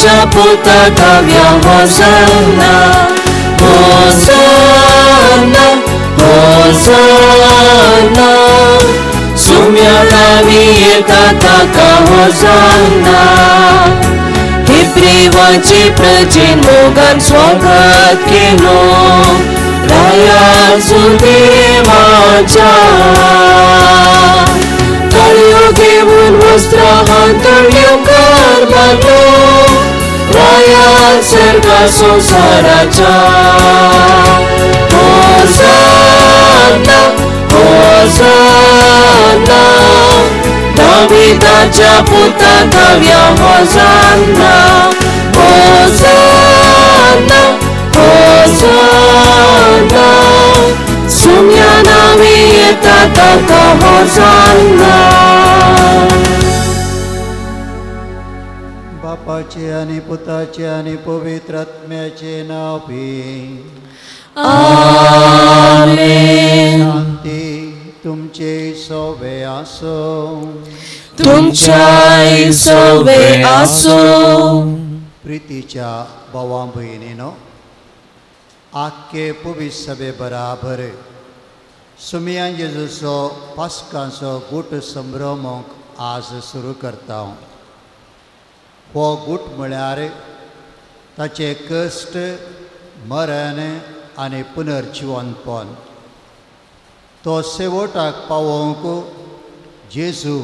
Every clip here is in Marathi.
दाविदाच्या पोता दाव्या होसाना होसाना. होसाना सुम्या गावी येता ताका होसाना हे प्रेमाचे प्रजेन मोगान स्वागत केलो. राया सुदेवाच्या तळयो घेऊन वस्त्र हातळ्यो कर Raya cerca son saracha Hosanna, Hosanna Davidacha puta davia Hosanna Hosanna, Hosanna Sumya nami etata Hosanna Hosanna बापाचे आणि पुताचे आणि पवित्र आत्म्याचे नाव शांती तुमचे सोवे असो. तुमच्या सवे असो. प्रितीच्या भावां भयणीनो आख्खे पुवीस सभे बराबर. सुमिया जेजूचो पास्कांचो गूट संभ्रमक आज सुरू करता हो गूट म्हळ्यार ताचे कश्ट मरण आनी पुनर्जिवनपण तो शेवटाक पावोवंक जेजू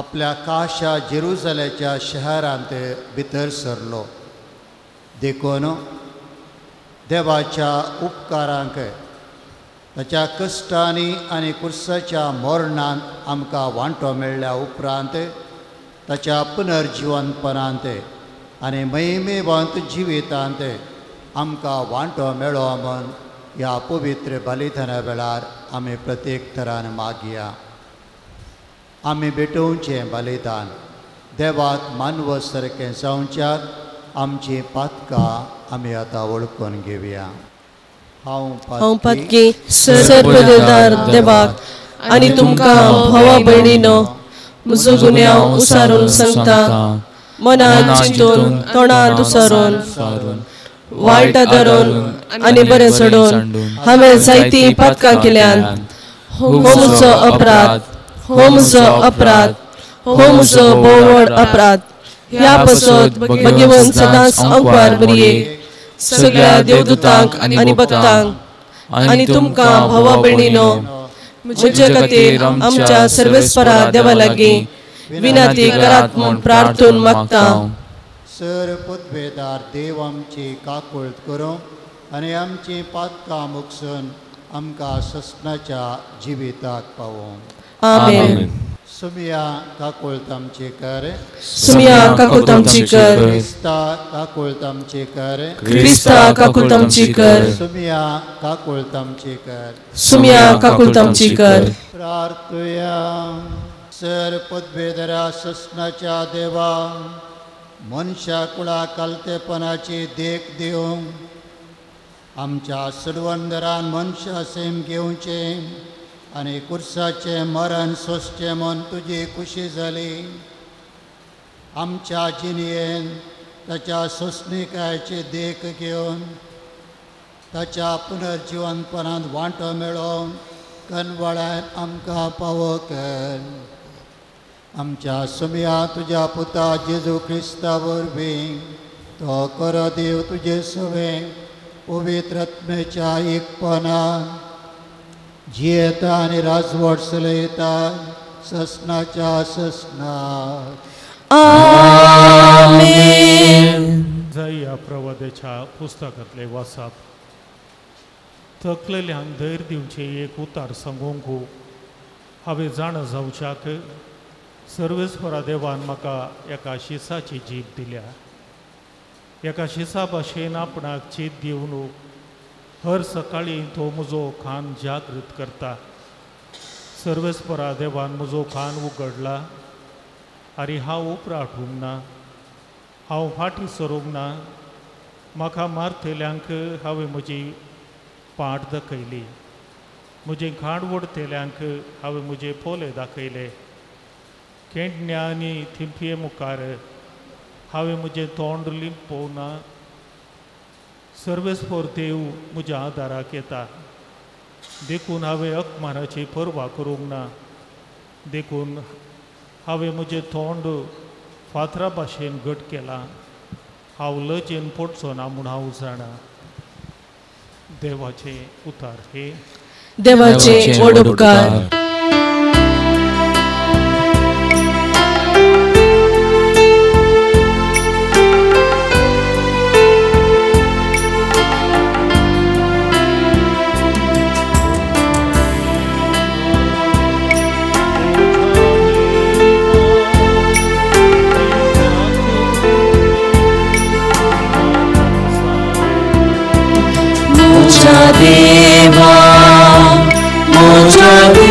आपल्या काशा जेरुजल्याच्या शहरांत भितर सरलो. देखून देवाच्या उपकारांक ताच्या कश्टांनी आनी कुर्साच्या मरणान आमकां वांटो मेळ्ळ्या उपरांत ताच्या पुनर्जिवनपणांत आनी महिमेवंत जिवितांत आमकां वांटो मेळो म्हूण ह्या पवित्र बलिदाना वेळार आमी प्रत्येक तरान मागया। आमी भेटोवचें बलिदान। देवाक मानव सारकें जावच्याक आमची पातकां आमी आतां वळखून घेवया हांव हांव पातकी सर्पदेदार देवाक आनी तुमकां भावा भयणीनो मुजुगुन्या उसारून सांगता मनात चिंतून तोंडात उसारून वायट धरून आनी बरें सोडून हांवें जायतीं पातकां केल्यान हो अपराध हो अपराध हो म्हजो बोवड अपराध ह्या पसत भगवंत सदांच अंकवार बरये सगळ्या देवदूतांक आनी भक्तांक आनी तुमकां भावा भयणीनो खातीर आमच्या सर्वेस्परा देवा लागीं विनंती करात म्हूण प्रार्थून मागता। सर देव आमची काकुळट करूं आनी आमची पातकां मुगसून आमकां ससनाच्या जिविताक पावोवं आमेन। सुमिया काकुळट आमची कर सुमिया काकुत आमची कर आमची कर क्रिस्ता काकुत आमची कर सुमिया काकुळट आमची कर सुमिया काकुत आमची कर प्रार्थुया सर पदवेदरा ससनाच्या देवा मनशा कुळा कालतेपणाची देख दिवंक आमच्या सुरवंदरान मनशा सेम घेवचे आनी कुर्साचे मरण सोसचे म्हूण तुजी खुशी जाली आमच्या जिणयेन ताच्या सोसणिकायची देख घेवन ताच्या पुनर्जिवनपणांत वांटो मेळोवन कनवळ्यान आमकां पावो कर. आमच्या सुमया तुज्या पुता जेजू क्रिस्ता वरवीं तो कर देव तुजे सवे पवित्रत्मेच्या एकपणान एकपणान जियेता आनी राजवट चलयता ससनाच्या ससना. जय या प्रवादाच्या पुस्तकांतले वाचप थकलेल्यांक धैर्य दिवचे एक उतार सांगूंक हांवें जाण जावच्याक सर्वेस्वरा देवान म्हाका एका शिसाची जीप दिल्या. एका शिसा भाशेन आपणाक चीत दिवन हर सकाळी तो म्हजो खान जागृत करता. सर्वेस्परा देवान म्हजो खान उगडला. आनी हांव उपराठूंक ना हांव फाटीं सरूंक ना म्हाका मारतेल्यांक हांवें म्हजी पाट दाखयली. म्हजे खाणवड तेल्यांक हांवें म्हजे पोले दाखयले. केंटण्या आनी थिंपये मुखार हांवें म्हजें तोंड लिंपोवना. सर्वेस्पोर देव म्हज्या आदाराक येता देखून हांवें अकमानाची परवा करूंक ना देखून हांवें म्हजें तोंड फातरा भाशेन घट केलां। हांव लजेन पडचो ना म्हूण हांव जाणा देवाचे उतार हे। देवाचे व्हड मोजा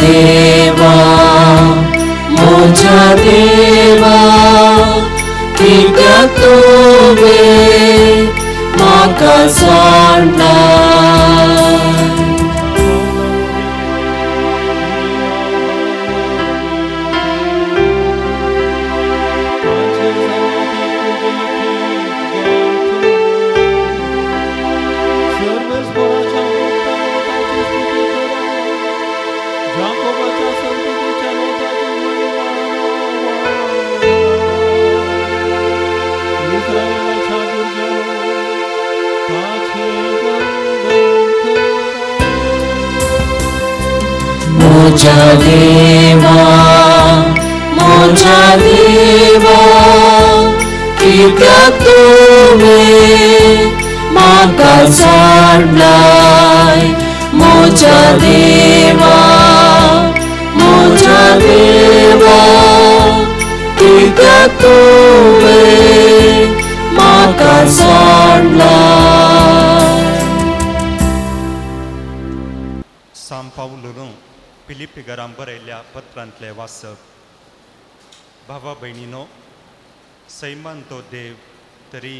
देवा देवा तुवें म्हाका सांडला ज मो च देवा टिगतो मे मा कोडला मो च देवा मो देवा टिगतो मे मा कोर् पिलिपिगरां बरयल्ल्या पत्रांतले वाचप भावा भयणीनो सैमान तो देव तरी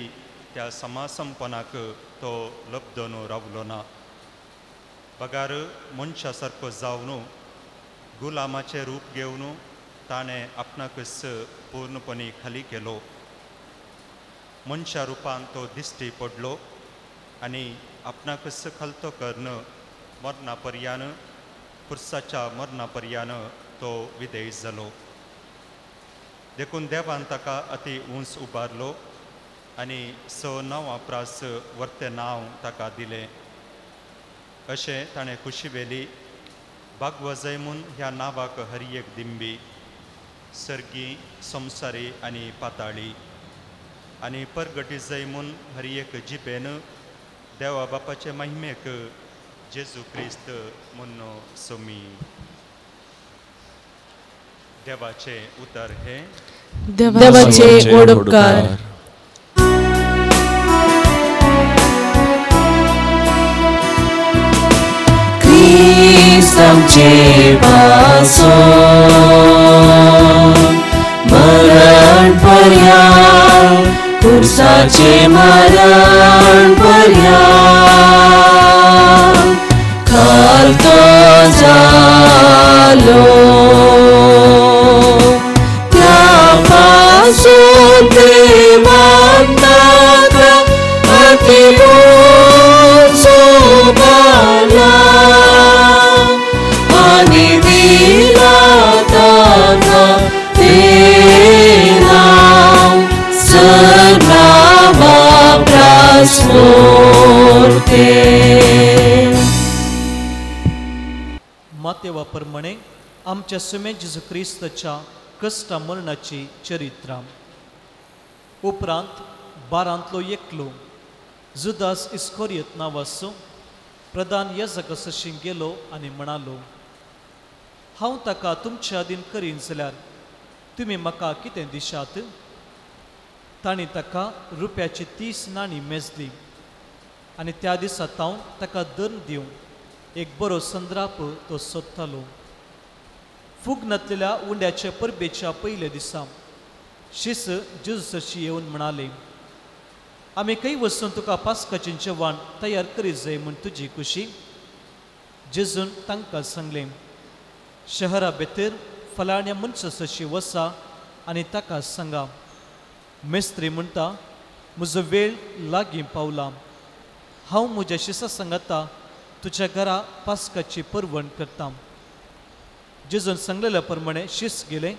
त्या समासंपनाक तो लब्धोन रावलो ना. पगार मनशा सारको जावन गुलामाचें रूप घेवन ताणें आपणाकच पूर्णपणी खाली केलो. मनशा रुपान तो दिश्टी पडलो आनी आपणाकच खलतो कर्ण मरना पर्यान खुर्साच्या मरणा पर्यान तो विदेश जालो देखून देवान ताका अति उंच उबारलो आनी स नव प्रास वर्ते नांव ताका दिलें. अशें ताणें खुशी वेली भागवजय ह्या नांवाक हरियेक दिंबी सर्गी संसारी आनी पाताळी. आनी परगटी जैमून हरियेक जिबेन देवा बापाचे महिमेक जेजू क्रिस्त म्हूण सोमी देवाचे उतर हे देवाचे ओडपकार Cristo आमचे पासून मरण पर्यंत पुरुषाचे मरण पर्या जालो सोते चिलो सलो रावा वापरास मोरते मातेवा प्रमाणे आमच्या सुमे जिज क्रिस्ताच्या कष्ट मरणाची चरित्रां. उपरांत बारांतलो एकलो जुदास इस्कोरियत नावासो प्रधान यजक सशी गेलो आनी म्हणालो हांव ताका तुमच्या अधीन करीन जाल्यार तुमी म्हाका कितें दिशात? तांणी ताका रुपयाची तीस नाणी मेजली. आनी त्या दिसा हांव ताका दर दिवं एक बरो संद्राप तो सोदतालो. फूग नातलेल्या उंड्याच्या परबेच्या पयल्या दिसा शिस जुजशी येवन म्हणाले आमी खंय वचून तुका पास्काचें जेवण तयार करीत जाय म्हूण तुजी खुशी? जेजून तांकां सांगलें शहरा भितर फलाण्या मनशासशी वसा आनी ताका सांगा मेस्त्री म्हणटा म्हजो वेळ लागीं पावला हांव म्हज्या शिसा सांगता तुज्या घरा पास्काची परवण करता जेजून सांगलेल्या प्रमाणे शिस गेले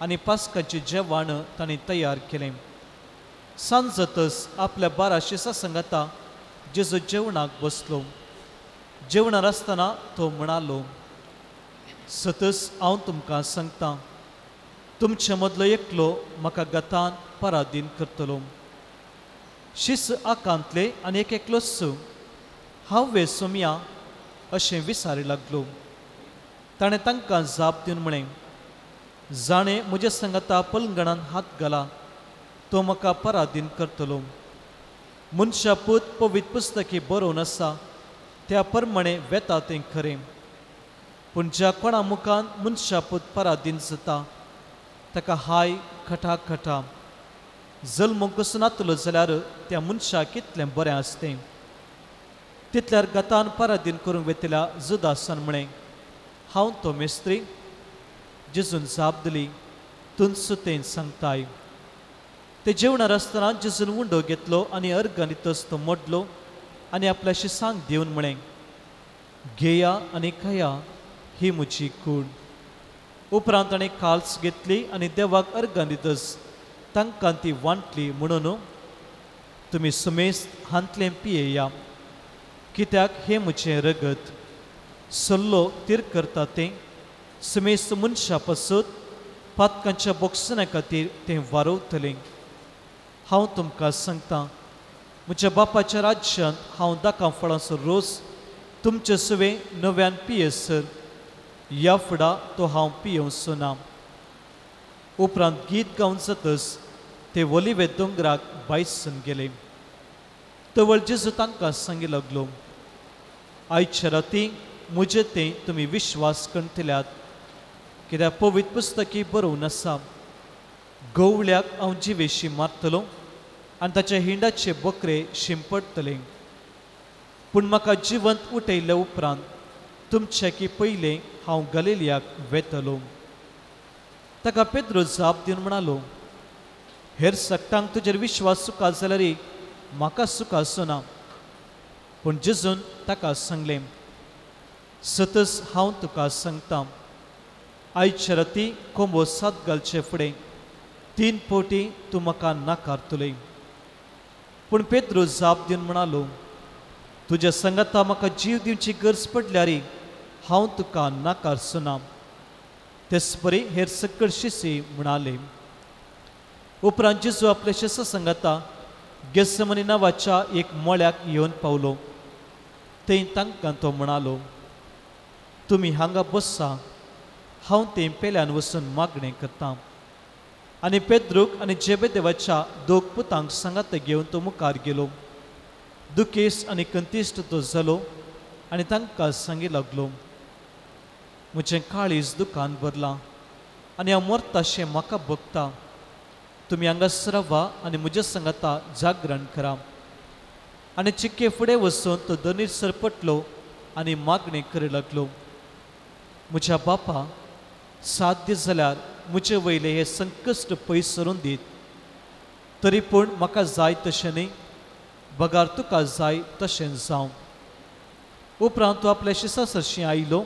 आनी पास्काचें जेवण तांणी तयार केलें. सांज जातच आपल्या बारा शिसा सांगता जेजू जेवणाक बसलो. जेवणार आसतना तो म्हणालो सतस हांव तुमकां सांगता तुमचे मदलो एकलो म्हाका गतान पराधीन करतलो। शिस आकांतले आनी एक एकलोच हांव वेसोमया अशें विचारी लागलो। ताणें तांकां जाप दिवन म्हणें जाणें म्हज्या संगता पलंगणान हात घाला तो म्हाका पराधीन करतलो। मनशा पूत पवित्र पुस्तकी बरोवन आसा त्या प्रमाणे वेता तें खरें। पूण ज्या कोणा मुखान मनशा पूत पराधीन जाता ताका हाय खटा खटा जल्म कसो नातलो जाल्यार त्या मनशाक कितलें बरें आसतें तितल्यार गतान पराधीन करूंक वेतल्या जुदासान म्हणें हांव तो मेस्त्री जिजून जाप दिली तुन सुतेन सांगताय ते जेवणार आसतना जिजून उंडो घेतलो आनी अर्गांनी तस तो मोडलो आनी आपल्याशी सांग दिवन म्हणें घेया आनी खया ही म्हजी कूड उपरांत ताणें काल्स घेतली आनी देवाक अर्गां दितस तांकां ती वांटली म्हणून तुमी सुमेस्त हांतलें पियेया. कित्याक हें म्हजें रगत? सल्लो तीर करता तें? सुमेस्त मनशा पासून पातकांच्या बोक्सना खातीर तें वारोवतलें. हांव तुमकां सांगतां म्हज्या बापाच्या राज्यांत हांव दाखा फळांचो रोस तुमचे सुवे नव्यान पियेसर. ह्या फुडां तो हांव पियोवचो ना उपरांत गीत गावन जातच ते वली दोंगराक बायसून गेले तवळ जेजू तांकां सांगी लागलो आयच्या राती म्हजे तें तुमी विश्वास करतल्यात कित्याक पवित्र पुस्तकी बरोवन आसा गवळ्याक हांव जिवेशी मारतलो आनी ताच्या हिंडाचे बकरे शिंपडतले पूण म्हाका जिवंत उठयल्या उपरांत तुमच्या पयलें हांव गलिलियाक वेतलो। ताका पेद्रो जाप दिवन म्हणालो हेर सक्तांक तुजेर विश्वास सुका जाल्यार म्हाका सुका ना पूण जेजून ताका सांगलें सतस हांव तुका सांगता आयच्या राती कोंबो सात घालचे फुडें। तीन पोटी तूं म्हाका नाकारतले पूण पेद्रू जाप दिवन म्हणालो तुज्या संगता म्हाका जीव दिवची गरज पडल्यार हांव तुका नाकार सुना परी हेर सकळ शिशी म्हणाले उपरांत जेजू आपल्या शिस संगता गेसमनी नांवाच्या एक मळ्याक येवन पावलो। थंय तांकां तो म्हणालो तुमी हांगा बसा हांव थंय पेल्यान वचून मागणें करता। आनी पेद्रूक आनी जेबेदेवाच्या दोग पुतांक सांगात घेवन तो मुखार गेलो। दुखेस्त आनी कंतिश्ट तो जालो आनी तांकां सांगी लागलो. म्हजें काळीज दुकान भरलां आनी हांव मरताशें म्हाका भोगता. तुमी हांगासर रावा आनी म्हज्या सांगाता जागरण करा. आनी चिक्के फुडें वचून तो धनीर सरपटलो आनी मागणी करूं लागलो. म्हज्या बापा साध्य जाल्यार म्हजे वयले हे संकश्ट पयस सरून दीत. तरी पूण म्हाका जाय तशें न्ही. बगार तुका जाय तशेंच जावं उपरांत तो आपल्या शिसा सरशीं आयलो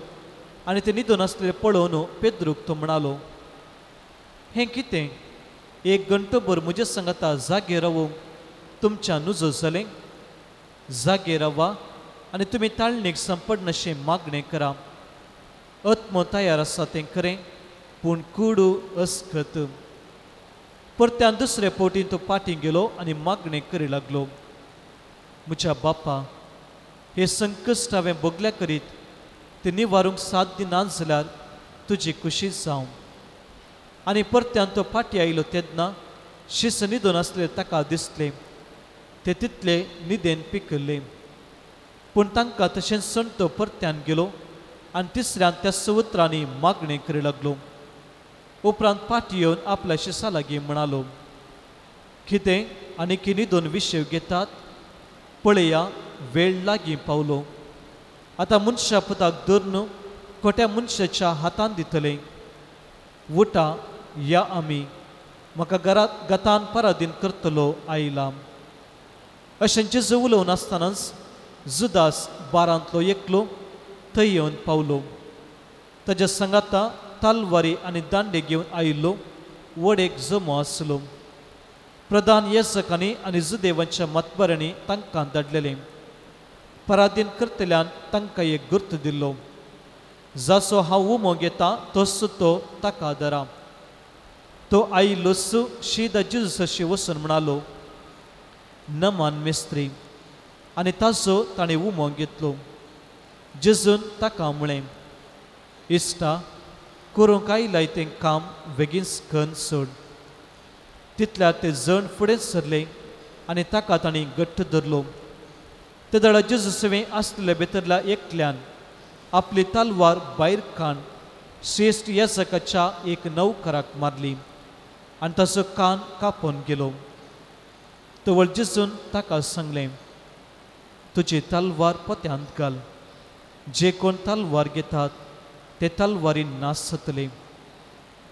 आनी ते न्हिदून आसलेले पळोवन पेद्रूक तो म्हणालो। हें कितें? एक घंटो भर म्हजे संगता जागे रावूंक तुमच्या नुजो जालें जागे रावा आनी तुमी ताळणेक संपडनशें मागणें करा। अत्म तयार आसा तें खरें पूण कुडू अस्खत। परत्यान दुसरे पोटीन तो पाटी गेलो आनी मागणें करी लागलो। म्हज्या बापा हे संकश्ट हांवें भोगल्या करीत ते निवारूंक साध्य ना जाल्यार तुजी खुशी जावं आनी परत्यान तो फाटी आयलो तेन्ना शिस न्हिदून आसले ताका दिसले ते तितले न्हिदेन पिकल्ले पूण तांकां तशें सण तो परत्यान गेलो आनी तिसऱ्यान त्या सवत्रांनी मागणी करूं लागलो। उपरांत फाटी येवन आपल्या शिसा लागीं म्हणालो कितें आनी किनी दोन विशय घेतात? पळया वेळ लागीं पावलो. आतां मनशा पुताक धरून खोट्या मनशाच्या हातान दितले. उठा या आमी म्हाका घरात गतान पराधीन करतलो आयला अशें जेजू उलोवन आसतनाच जुदास बारांतलो एकलो थंय येवन पावलो. ताज्या संगाता तालवारी आनी दांडे घेवन आयिल्लो वडेक जमो आसलो. प्रधान येसकांनी आनी जुदेवांच्या मतबऱ्यांनी तांकां धाडलेले पराधीन करतल्यान तांकां एक गुर्त दिल्लो. जाचो हांव उमो घेता तसो तो ताका धरा. तो आयिल्लोसो शीद जिजूसाशी वचून म्हणालो नमान मेस्त्री. आनी ताचो ताणें उमो घेतलो. जेजून ताका म्हळें इश्टा करूंक आयलाय तें काम बेगीन कन्न सोड. तितल्या ते जण फुडें सरले आनी ताका तांणी घट्ट धरलो. ते दळा जेजूसवें आसलेल्या भितरल्या एकल्यान आपली तालवार भायर काण श्रेश्ठ येसकाच्या एक नौकराक मारली आनी ताचो कान कापून गेलो. तवळ जेजून ताका सांगलें तुजी तलवार पोत्यांत घाल. जे कोण तलवार घेतात ते तलवारीन नास जातले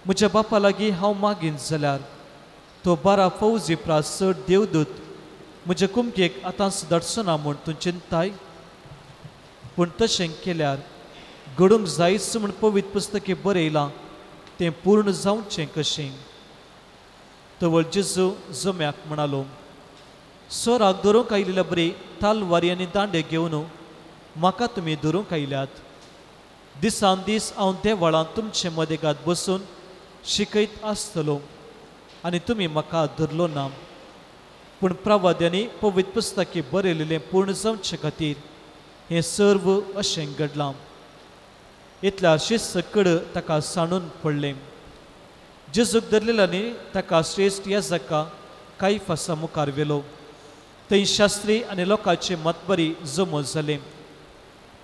म्हज्या बापा लागीं हांव मागीन जाल्यार तो बारा फौजी प्रास चड देवदूत म्हजे कुमकेक आतांच धाडचो ना म्हूण तूं चिंताय पूण तशें केल्यार घडूंक जायच म्हूण पवित्र पुस्तके बरयलां तें पूर्ण जावचें कशें। तवळ जेजू जम्याक म्हणालो सोराक धरूंक आयिल्ल्या बरी तालवारी आनी दांडे घेवन म्हाका तुमी धरूंक आयल्यात दिसान दीस हांव देवळांत तुमचे मदेगात बसून शिकयत आसतलो। आनी तुमी म्हाका धरलो ना पूण प्रवाद्यांनी पवित्र पुस्तकी बरयलेलें पूर्ण जावचे खातीर हें सर्व अशें घडलां इतल्या शिस्त कड ताका सांडून पडलें. जेजूक धरलेल्यांनी ताका श्रेश्ठ येजका कांय फासा मुखार व्हेलो थंय शास्त्री आनी लोकांचे मतबरी जमो जाले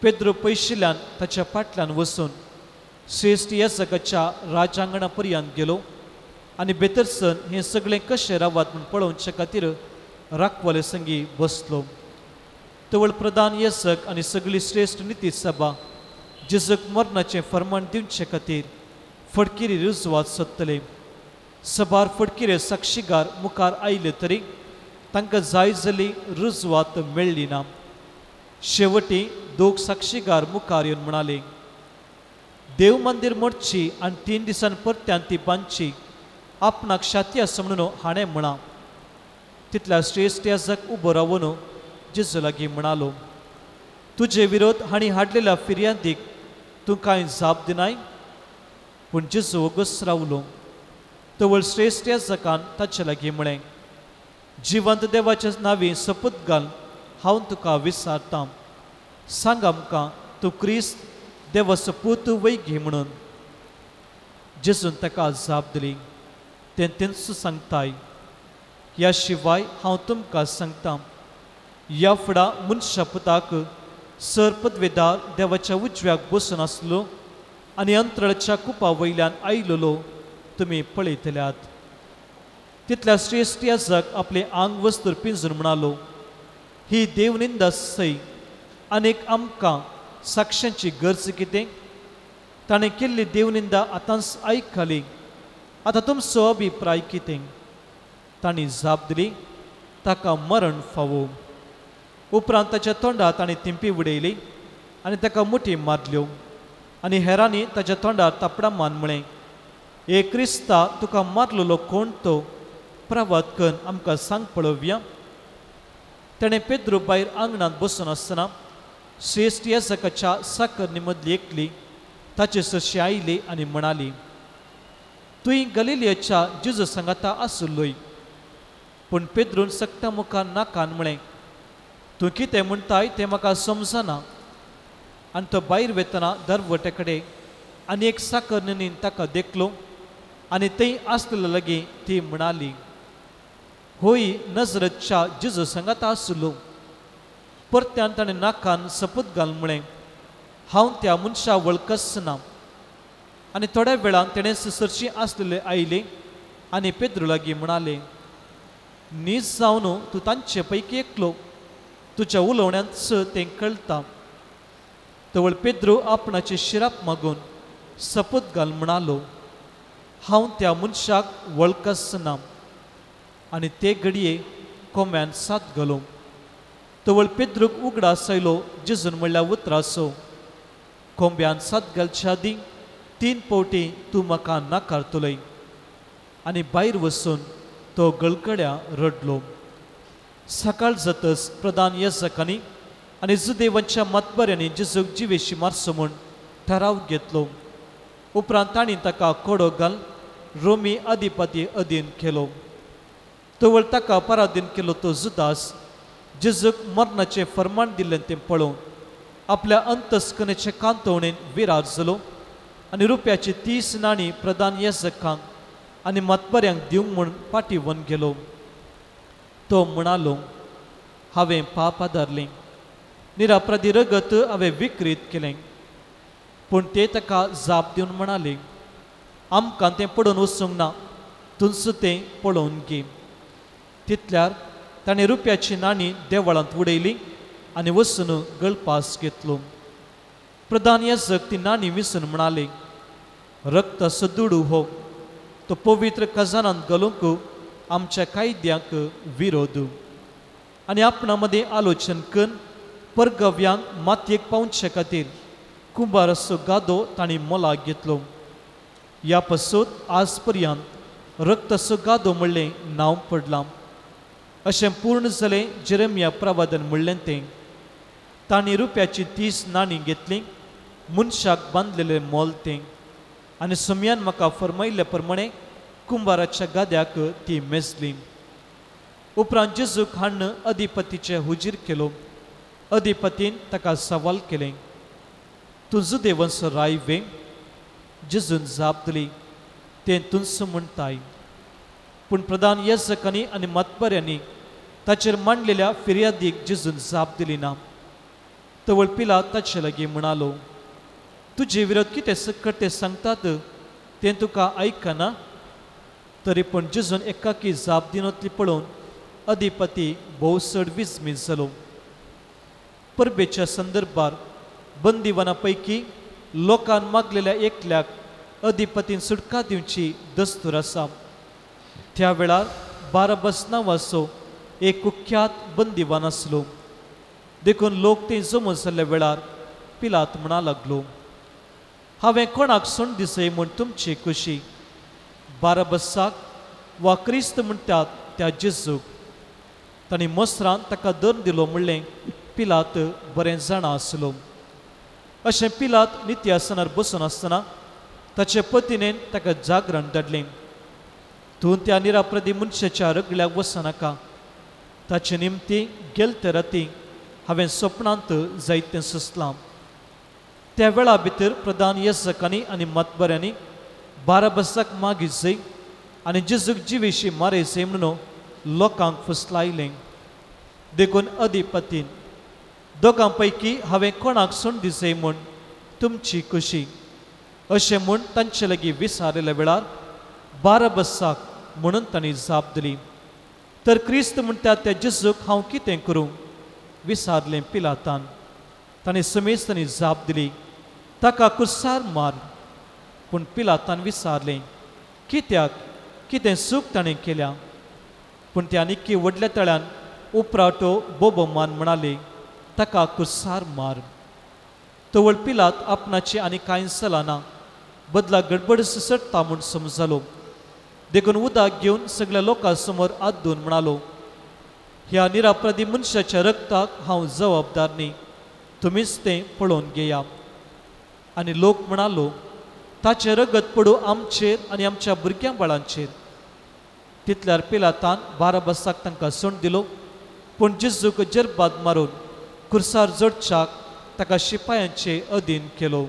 पेद्रो पयशिल्ल्यान ताच्या फाटल्यान वचून श्रेश्ठ येजकाच्या राजांगणा पर्यंत गेलो. आनी बेतरसन हें सगळें कशें रावात म्हूण पळोवचे खातीर राखवाले संगी बसलो. तवळ प्रधान येसक आनी सगळी श्रेश्ठ निती सभा जेजक मरणाचें फर्माण दिवचे खातीर फडकिरी रुजवात सोदतले सभार फडकिरे साक्षीगार मुखार आयले तरी तांकां जाय जाली रुजवात मेळ्ळी ना शेवटी दोग साक्षीगार मुखार येवन म्हणाले देव मंदीर मोडची आनी तीन दिसान परत्यान ती बांदची आपणाक शाती आसा म्हणून हाणें म्हणा. तितल्या श्रेष्ठ याजक उबो रावून जेजू लागीं म्हणालो तुजे विरोध हांणी हाडलेल्या फिर्यादीक तूं कांय जाप दिनाय पूण जेजू वगस रावलो तवळ श्रेष्ठ याजकान ताचे लागीं म्हळें जिवंत देवाच्या नांवी सपूत घाल हांव तुका विचारतां सांग आमकां तूं क्रिस्त देव सपूत वैगी म्हणून. जेजून ताका जाप दिली. तें तेंच सांगताय ह्या शिवाय हांव तुमकां सांगतां। ह्या फुडा मनशा पुताक सर्पद्वेदार देवाच्या उजव्याक बसून आसलो आनी अंतराळच्या कुपा वयल्यान आयिल्लो तुमी पळयतल्यात। तितल्या श्रेश्ठ याजक आपले आंग वस्तूर पिंजून म्हणालो ही देवनिंदा सई आनीक आमकां साक्षांची गरज कितें? ताणें केल्ली देवनिंदा आतांच आयकली आतां तुमचो अभिप्राय कितें? तांणी जाप दिली ताका मरण फावो. उपरांत ताच्या तोंडार ताणें तिंपी उडयली आनी ताका मुठी मारल्यो. आनी हेरांनी ताच्या तोंडार तापडां मान म्हळें ए क्रिस्ता तुका मारलेलो कोण तो? प्रवाद कन आमकां सांग पळोवया. तेणें पेद्रू भायर आंगणांत बसून आसतना श्रेश्ठ येसकाच्या साकर मदली एकली ताचे सशी आयली आनी म्हणाली तुवें गलिलियेच्या जुज सांगाता आसुल्लोय पूण पेद्रून सक्ता मुखार नाकान म्हळें तूं कितें म्हणटाय तें म्हाका समजना? आनी तो भायर वेतना दरवटे कडेन आनी एक साकर न्हंयेन ताका देखलो आनी थंय आसलेलो लागीं ती म्हणाली होय नजरच्या जिजू सांगाता आसलो परत्यान ताणें नाकान सपूत घाल म्हळें हांव त्या मनशा वळखच ना आनी थोड्या वेळान तेणें सरशी आसलेले आयले आनी पेद्रू लागीं म्हणाले नीज जावन तूं तांचे पैकी एकलो. तुज्या उलोवण्यांच तें कळटा तवळ पेद्रू आपणाची शिराप मागून सपूत घाल म्हणालो हांव त्या मनशाक वळखच ना आनी ते घडये कोंब्यान सात घालो. तवळ पेद्रूक उगडा आयलो जिजून म्हणल्यार उतरासो. कोंब्यान सात घालच्या आदीं तीन पावटी तूं म्हाका नाकारतलय आनी भायर वचून तो गळकड्या रडलो. सकाळ जातच प्रधान येजकांनी आनी जुदेवांच्या मतबऱ्यांनी जेजूक जिवेशी मारचो म्हूण ठराव घेतलो. उपरांत तांणी ताका कोडो घाल रोमी अधिपती अधीन केलो. तवळ ताका पराधीन केलो तो जुदास. जिजूक मरणाचें फर्माण दिल्लें तें पळोवन आपल्या अंतस्कनेचे कांतवणेन विरार जालो आनी रुपयाची तीस नाणी प्रधान जखांक आनी मतबऱ्यांक दिवंक म्हूण पाठीवन गेलो. तो म्हणालो हांवें पाप आदारलें निरापराधी रगत हांवें विक्रीत केलें. पूण ते ताका जाप दिवन म्हणाले आमकां तें पडोवन वचूंक ना तुमच तें पळोवन घे तितल्यार ताणें रुपयाची नाणी देवळांत उडयली आनी वचून गळपास घेतलो. प्रधान याजक ती नाणी विसून म्हणाले रक्त सदुडू हो तो पवित्र खजानांत घालूंक आमच्या कायद्याक विरोध। आनी आपणा मदें आलोचन करून परगव्यांक मातयेक पावचे खातीर कुंभारसो गादो तांणी मोलाक घेतलो। ह्या पसून आज पर्यंत रक्तसो गादो म्हणलें नांव पडलां। अशें पूर्ण जालें जिरमिया प्रवादन म्हणलें तें। तांणी रुपयाची तीस नाणी घेतलीं मनशाक बांदलेलें मोल तें। आनी सुमयान म्हाका फर्मयिल्ले प्रमाणें कुंभाराच्या गाद्याक ती मेजली. उपरांत जेजूक हाण अधिपतीचे हुजीर केलो. अधिपतीन ताका सवाल केलें तुजो राय रायवे जेजून जाप दिली तें तुंस म्हणटाय पूण प्रधान येजकांनी आनी मतबऱ्यांनी ताचेर मांडलेल्या फिर्यादीक जेजून जाप दिली ना. तवळ पिला ताचे लागीं म्हणालो तुजे विरोध कितें सकट ते सांगतात तें तुका आयकना तरी पूण जेजून एकाकी जाप दिनोतली पळोवन अधिपती भोव चड विस्मीत जालो परबेच्या संदर्भात बंदिवाना पैकी लोकान मागलेल्या एकल्याक अधिपतीन सुटका दिवची दस्तूर आसा त्या वेळार बाराबस नांवाचो एक कुख्यात बंदिवान आसलो देखून लोक ते जमून जाल्ल्या वेळार पिलात म्हणा लागलो. हांवें कोणाक सोंड दिसय म्हूण तुमची खुशी. बारबस्साक वा क्रिस्त म्हणटात त्या जेजूक. तांणी मोसरान ताका दर दिलो म्हणलें पिलात बरें जाणा आसलो. अशें पिलात नित्यासनार बसून आसतना ताचे पतीनेन ताका जागरण धाडलें तूं त्या निराप्रदी मनशाच्या रगड्याक वचनाका ताचे निमती गेल ते राती हांवें सपनांत जायतें सुचलां त्या वेळा भितर प्रधान येसकांनी आनी मतबऱ्यांनी बाराबसाक मागिसय आनी जेजूक जिवेशी मारे म्हणून लोकांक फुसलायलें देखून अधिपतीन दोगां पैकी हांवें कोणाक सूण दिसय म्हूण तुमची खुशी अशें म्हूण तांचे लागीं विसारिल्ल्या वेळार बाराबसाक म्हणून तांणी जाप दिली तर क्रिस्त म्हणटा त्या जेजूक हांव कितें करूं विसारलें पिलातान ताणें समेस्तांनी जाप दिली ताका कुसार मार पूण पिलातान विसारलें कित्याक कितें सूख ताणें केल्या पूण त्या निक्की व्हडल्या तळ्यान उपराटो बोबो मान म्हणाले ताका कुसार मार तवळ पिलात आपणाची आनी कांय चलाना बदला गडबड ससटता म्हूण समजलो देखून उदक घेवन सगळ्या लोकां समोर आद्दून म्हणालो ह्या निरापराधी मनशाच्या रक्ताक हांव जबाबदार न्ही तुमीच तें पळोवन घेया आनी लोक म्हणालो ताचे रगत पडू आमचेर आनी आमच्या भुरग्यां बाळांचेर. तितल्यार पिलातान बाराबसाक तांकां सोंड दिलो पूण जिजूक जरबाद मारून कुर्सार जोडच्याक ताका शिपायांचे अधीन केलो.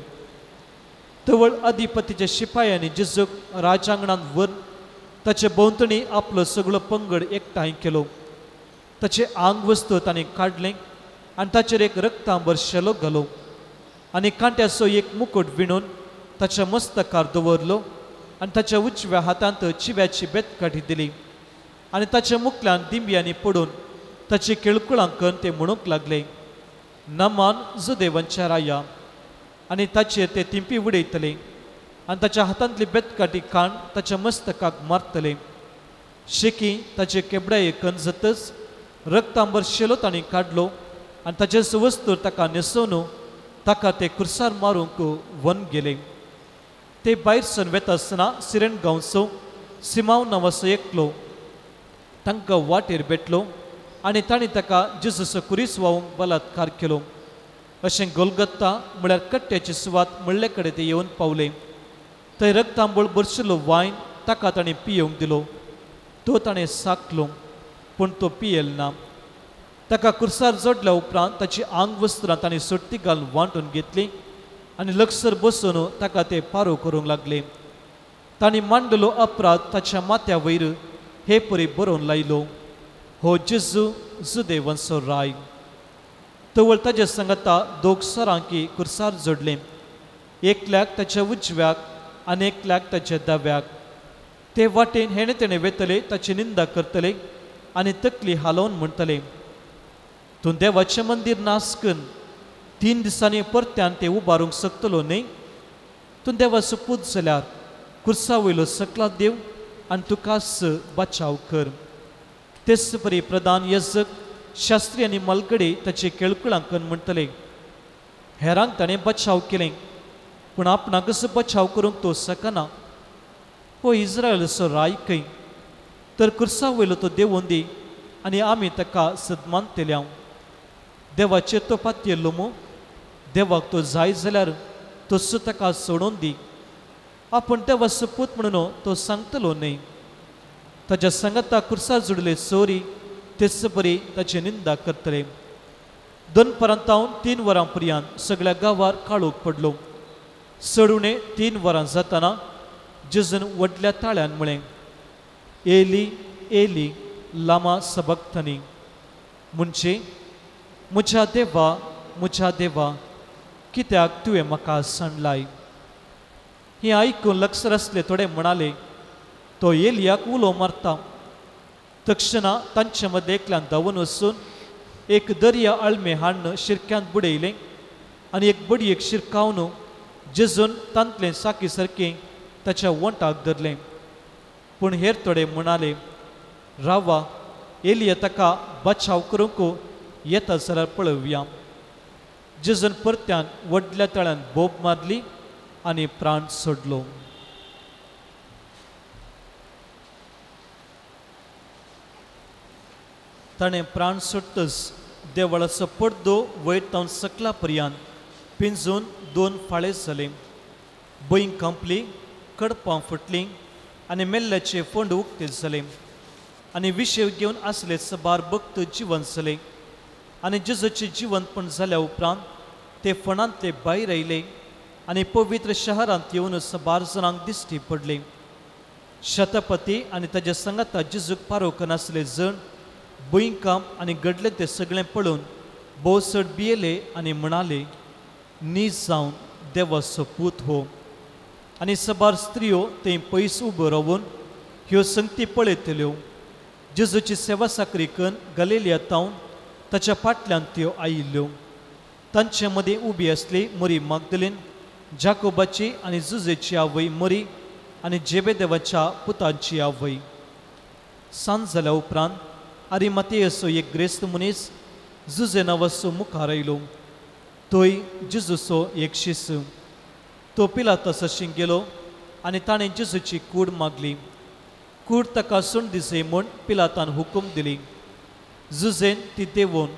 तवळ अधिपतीच्या शिपायांनी जिजूक राजांगणांत वर ताचे भोंवतणी आपलो सगळो पंगड एकठांय केलो. ताचे आंग वस्तू ताणें काडलें आनी ताचेर एक रक्तांबर शेलो घालो. आनी कांट्याचो एक मुकुट विणून ताच्या मस्तकार दवरलो आनी ताच्या उजव्या हातांत चिव्याची बेतकाठी दिली. आनी ताच्या मुखल्यान दिंब्यांनी पडून ताची केळकुळांकन ते म्हणूंक लागले. नमान जुदेवांच्या राया. आनी ताचेर ते तिंपी उडयतले. आनी ताच्या हातांतली बेतकाटी काण ताच्या मस्तकाक मारतले. शेकी ताचे खेबड्या एकन जातच रक्तांबर शेलो ताणी काडलो आनी ताचे सुवस्तूर ताका न्हेसोवन ताका ते कुर्सार मारूंक वन गेले ते भायर सन वेता आसतना सिरेन गांवचो सिमाव नांवाचो एकलो तांकां वाटेर भेटलो आनी ताणें ताका जिजस कुरीस व्हावूंक बलात्कार केलो अशें गोलगत्ता म्हळ्यार कट्ट्याची सुवात म्हणले कडेन ते येवन पावले थंय रक्तांबळ बरशिल्लो वायन ताका ताणें पियेवंक दिलो तो ताणें साकलो पूण तो पियेल ना ताका कुर्सार जोडल्या उपरांत ताची आंग वस्त्रां ताणें सुट्टी घालून वांटून घेतली आनी लक्षर बसून ताका ते पारो करूंक लागले. ताणें मांडलो अपराध ताच्या माथ्या वयर हे परी बरोवन लायलो. हो जेजू जुदेवंचो राय. तवळ ताचे संगता दोग सरांकी कुर्सार जोडले. एकल्याक ताच्या उजव्याक आनी एकल्याक ताच्या दाव्याक. ते वाटेन हेणे तेणे वेतले ताची निंदा करतले आनी तकली हालोवन म्हणटले तूं देवाचें मंदीर नासकन तीन दिसांनी परत्यान ते उबारूंक शकतलो न्ही तूं देवाचो पूत जाल्यार कुर्सा वयलो सकला देव आनी तुकाच बचाव कर। तेच परी प्रधान यजक शास्त्री आनी मलकडे ताचे केळकुळांकन म्हणटले हेरांक ताणें बचाव केलें पूण आपणाक बचाव करूंक तो सकना? हो इस्रायलाचो राय खंय तर कुर्सा वयलो तो देवून दी आनी आमी ताका सदमान तेल्या देवाचेर तो पातयेल्लो मो देवाक तो जाय जाल्यार तस्सो ताका सोडून दी. आपूण देवा सपूत म्हणून तो सांगतलो न्ही. ताच्या संगता कुर्सा जुडले सोरी तेच बरी ताची निंदा करतले. दोन परांतावन तीन वरां पर्यंत सगळ्या गांवार काळोख पडलो. सडुणे तीन वरां जाताना जेजून व्हडल्या ताळ्यान म्हळें एली एली लामा सबक्तनी म्हणजे म्हज्या देवा म्हज्या देवा कित्याक तुवें म्हाका सणलाय हें आयकून लक्ष आसले थोडे म्हणाले तो एलियाक उलो मारता. तक्षणा तांचे मदें एकल्यान धांवन वचून एक दर्या आळमे हाडून शिरक्यांत बुडयलें आनी एक बडयेक शिरकावन जेजून तांतलें साकी सारकें ताच्या वंटाक धरलें. पूण हेर थोडे म्हणाले रावा एलिया ताका बचाव करूंक येता जाल्यार पळोवया जेजून परत्यान व्हडल्या तळ्यान बोब मारली आनी प्राण सोडलो. ताणें प्राण सोडटच देवळाचो पडदो वयर तावन सकला पर्यंत पिंजून दोन फाळे जाले बंय कंपली कडपां फुटलीं आनी मेल्ल्याचे फोंड उक्ते जाले आनी विशय घेवन आसले सबार भक्त जिवन जालें आनी जेजूचे जिवंतपण जाल्या उपरांत ते फणांतले भायर आयले आनी पवित्र शहरांत येवनच सबार जाणांक दिश्टी पडले. शतपती आनी ताच्या संगाता जेजूक पारोक नासले जण बुईकाम आनी घडले ते सगळें पळोवन भोवसड भियेले आनी म्हणाले नीज जावन देवाचो पूत हो. आनी सबार स्त्रियो थंय पयस उबो रावून ह्यो संगती पळयतल्यो जेजूची सेवा साकरी कन गलेलिया तावन ताच्या फाटल्यान त्यो आयिल्ल्यो. तांचे मदीं उबी आसली मरी मागदलीन जाकोबाची आनी जुजेची आवय मरी आनी जेबेदेवाच्या पुतांची आवय सांज जाल्या उपरांत आरिमातेयसो एक ग्रेस्त मनीस जुजे नांवाचो मुखार आयलो तोय जिजूचो एक शिस. तो पिलातसाशी गेलो आनी ताणें जिजूची कूड मागली. कूड ताका सूण दिसे म्हूण पिलातान हुकूम दिली. जुजेन ती देवून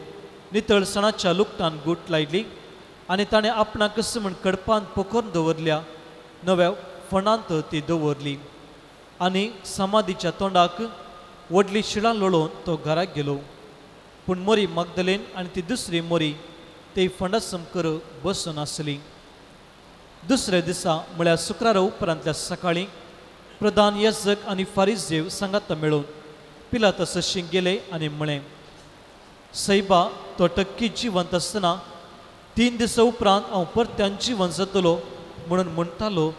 नितळसणाच्या लुकटान गूट लायली आनी ताणें आपणाक कस म्हण कडपांत पोखोवन दवरल्या नव्या फणांत ती दवरली. आनी समाधीच्या तोंडाक व्हडली शिळां लोळोवन तो घराक गेलो. पूण मोरी मगदलेन आनी ती दुसरी मोरी ते फंडा समकर बसून आसली. दुसऱ्या दिसा म्हळ्यार शुक्रारा उपरांतल्या सकाळीं प्रधान यजक आनी देव सांगात मेळून पिलातसशी गेले आनी म्हळें सैबा तो टक्की जिवंत आसतना तीन दिसा उपरांत हांव परत्यान जिवन जातलो म्हणून म्हणटालो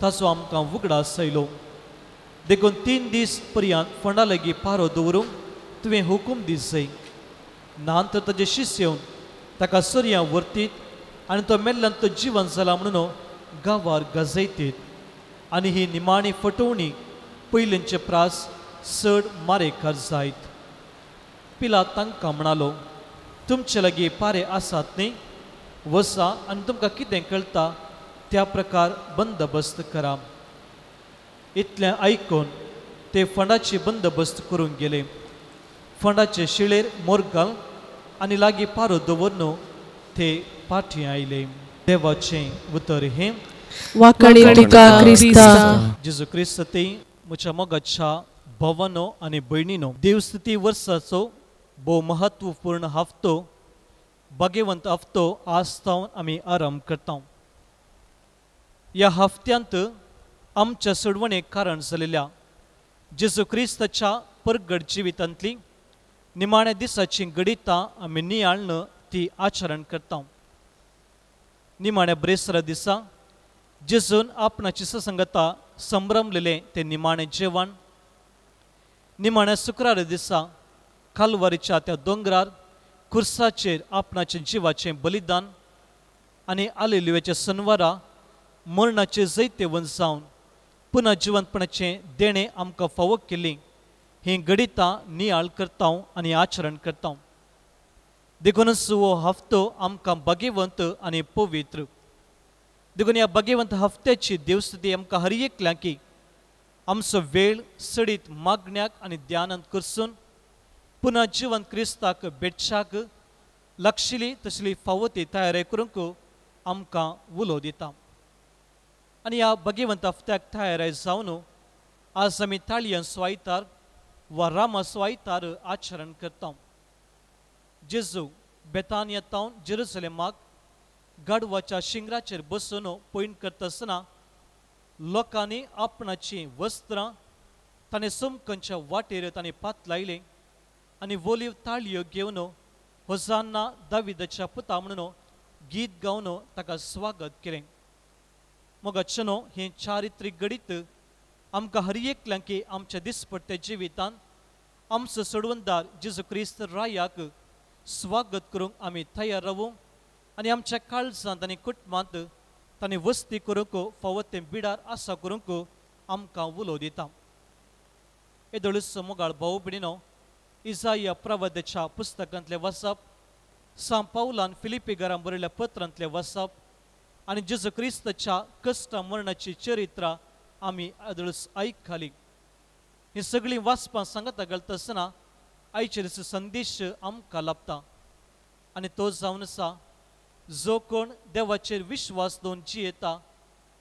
ताचो आमकां उगडास आयलो देखून तीन दीस पर्यंत फंडा लागीं पारो दवरूंक तुवें हुकूम दीस जाय नांतर ताजे शिष्य येवन ताका सर्या व्हरतीत आनी तो मेल्ल्यान तो जिवन जाला म्हणून हो गांवार गजयतीत. आनी ही निमाणी फटोवणी पयलींचे प्रास चड मारेकार जायत. पिला तांकां म्हणालो तुमचे लागीं पारे आसात न्ही? वसा आनी तुमकां कितें कळटा त्या प्रकार बंदोबस्त करा. इतलें आयकून ते फंडाची बंदोबस्त करूंक गेले. फंडाचे शिळेर मोरगाल आनी लागीं पारो दवरनो ते फाटीं आयले. देवाचें उतर हें. जेजू क्रिस्त ते म्हज्या मोगाच्या भवनो आनी भयणीनो देवस्तुती वर्साचो भोव महत्त्वपूर्ण हफ्तो भाग्यवंत हफ्तो आज जावन आमी आरंभ करता ह्या हफ्त्यांत आमच्या सोडवणेक कारण जालेल्या जेजू क्रिस्ताच्या परगड जिवितांतली निमाण्या दिसाची गडितां आमी नियाळन ती आचरण करता निमाण्या ब्रेसरा दिसा जेजून आपणाची ससंगता संभ्रमलेले ते निमाणे जेवण निमाण्या शुक्रार दिसा कालवारीच्या त्या दोंगरार खुर्साचेर आपणाचे जिवाचें बलिदान आनी आलेलुवेच्या सनवारा मरणाचे जैते वन जावन पुन्हा जिवंतपणाचें देणें आमकां फावो केली. ही गडितां नियाळ करता आनी आचरण करता देखूनच हो हफ्तो आमकां भाग्यवंत आनी पवित्र. देखून ह्या भाग्यवंत हफ्त्याची देवस्थिती आमकां हर की आमचो वेळ सडीत मागण्याक आनी ध्यानांत करसून पुनर्जीवन क्रिस्ताक बेटशाक लागशिली तसली फावो ती तयारी करूंक आमकां उलो दिता आनी ह्या भगिवंत हफ्त्याक तयारी जावन आज आमी ताळयन स्वायतार वा रामा स्वायतार आचरण करता जेजू बेतान येतावन जेरुसलेमाक गाडवाच्या शिंगराचेर बसून पयण करता आसतना लोकांनी आपणाची वस्त्रां ताणें सोमकंच्या वाटेर ताणें पात लायलें आनी वोलीव ताळयो घेवन होजान्ना दाविदाच्या पुता म्हणून गीत गावन ताका स्वागत केलें. मोगाचनो हें चारित्रीक गडीत आमकां हर एकल्यां आमच्या दिसपट्ट्या जिवितांत आमचो सोडवणदार जेजू क्रिस्त रायाक स्वागत करूंक आमी तयार रावूं आनी आमच्या काळजांत आनी कुटुंबांत ताणें वस्ती करूंक फावो तें बिडार आसा करूंक आमकां उलो दिता. येदोळूच मोगाळ भाऊ भयणीनो इजाया प्रवदेच्या पुस्तकांतलें वसप सां पावलान फिलिपिगरां बरयल्या पत्रांतलें वसप आनी जेजू क्रिस्तच्या कश्ट मरणाची चरित्रां आमी आदळस आयकली ही सगळीं वाचपां सांगता घालता आसतना आयचे दिसा संदेश आमकां लाभता आनी तो जावन आसा जो कोण देवाचेर विश्वास दवरून जियेता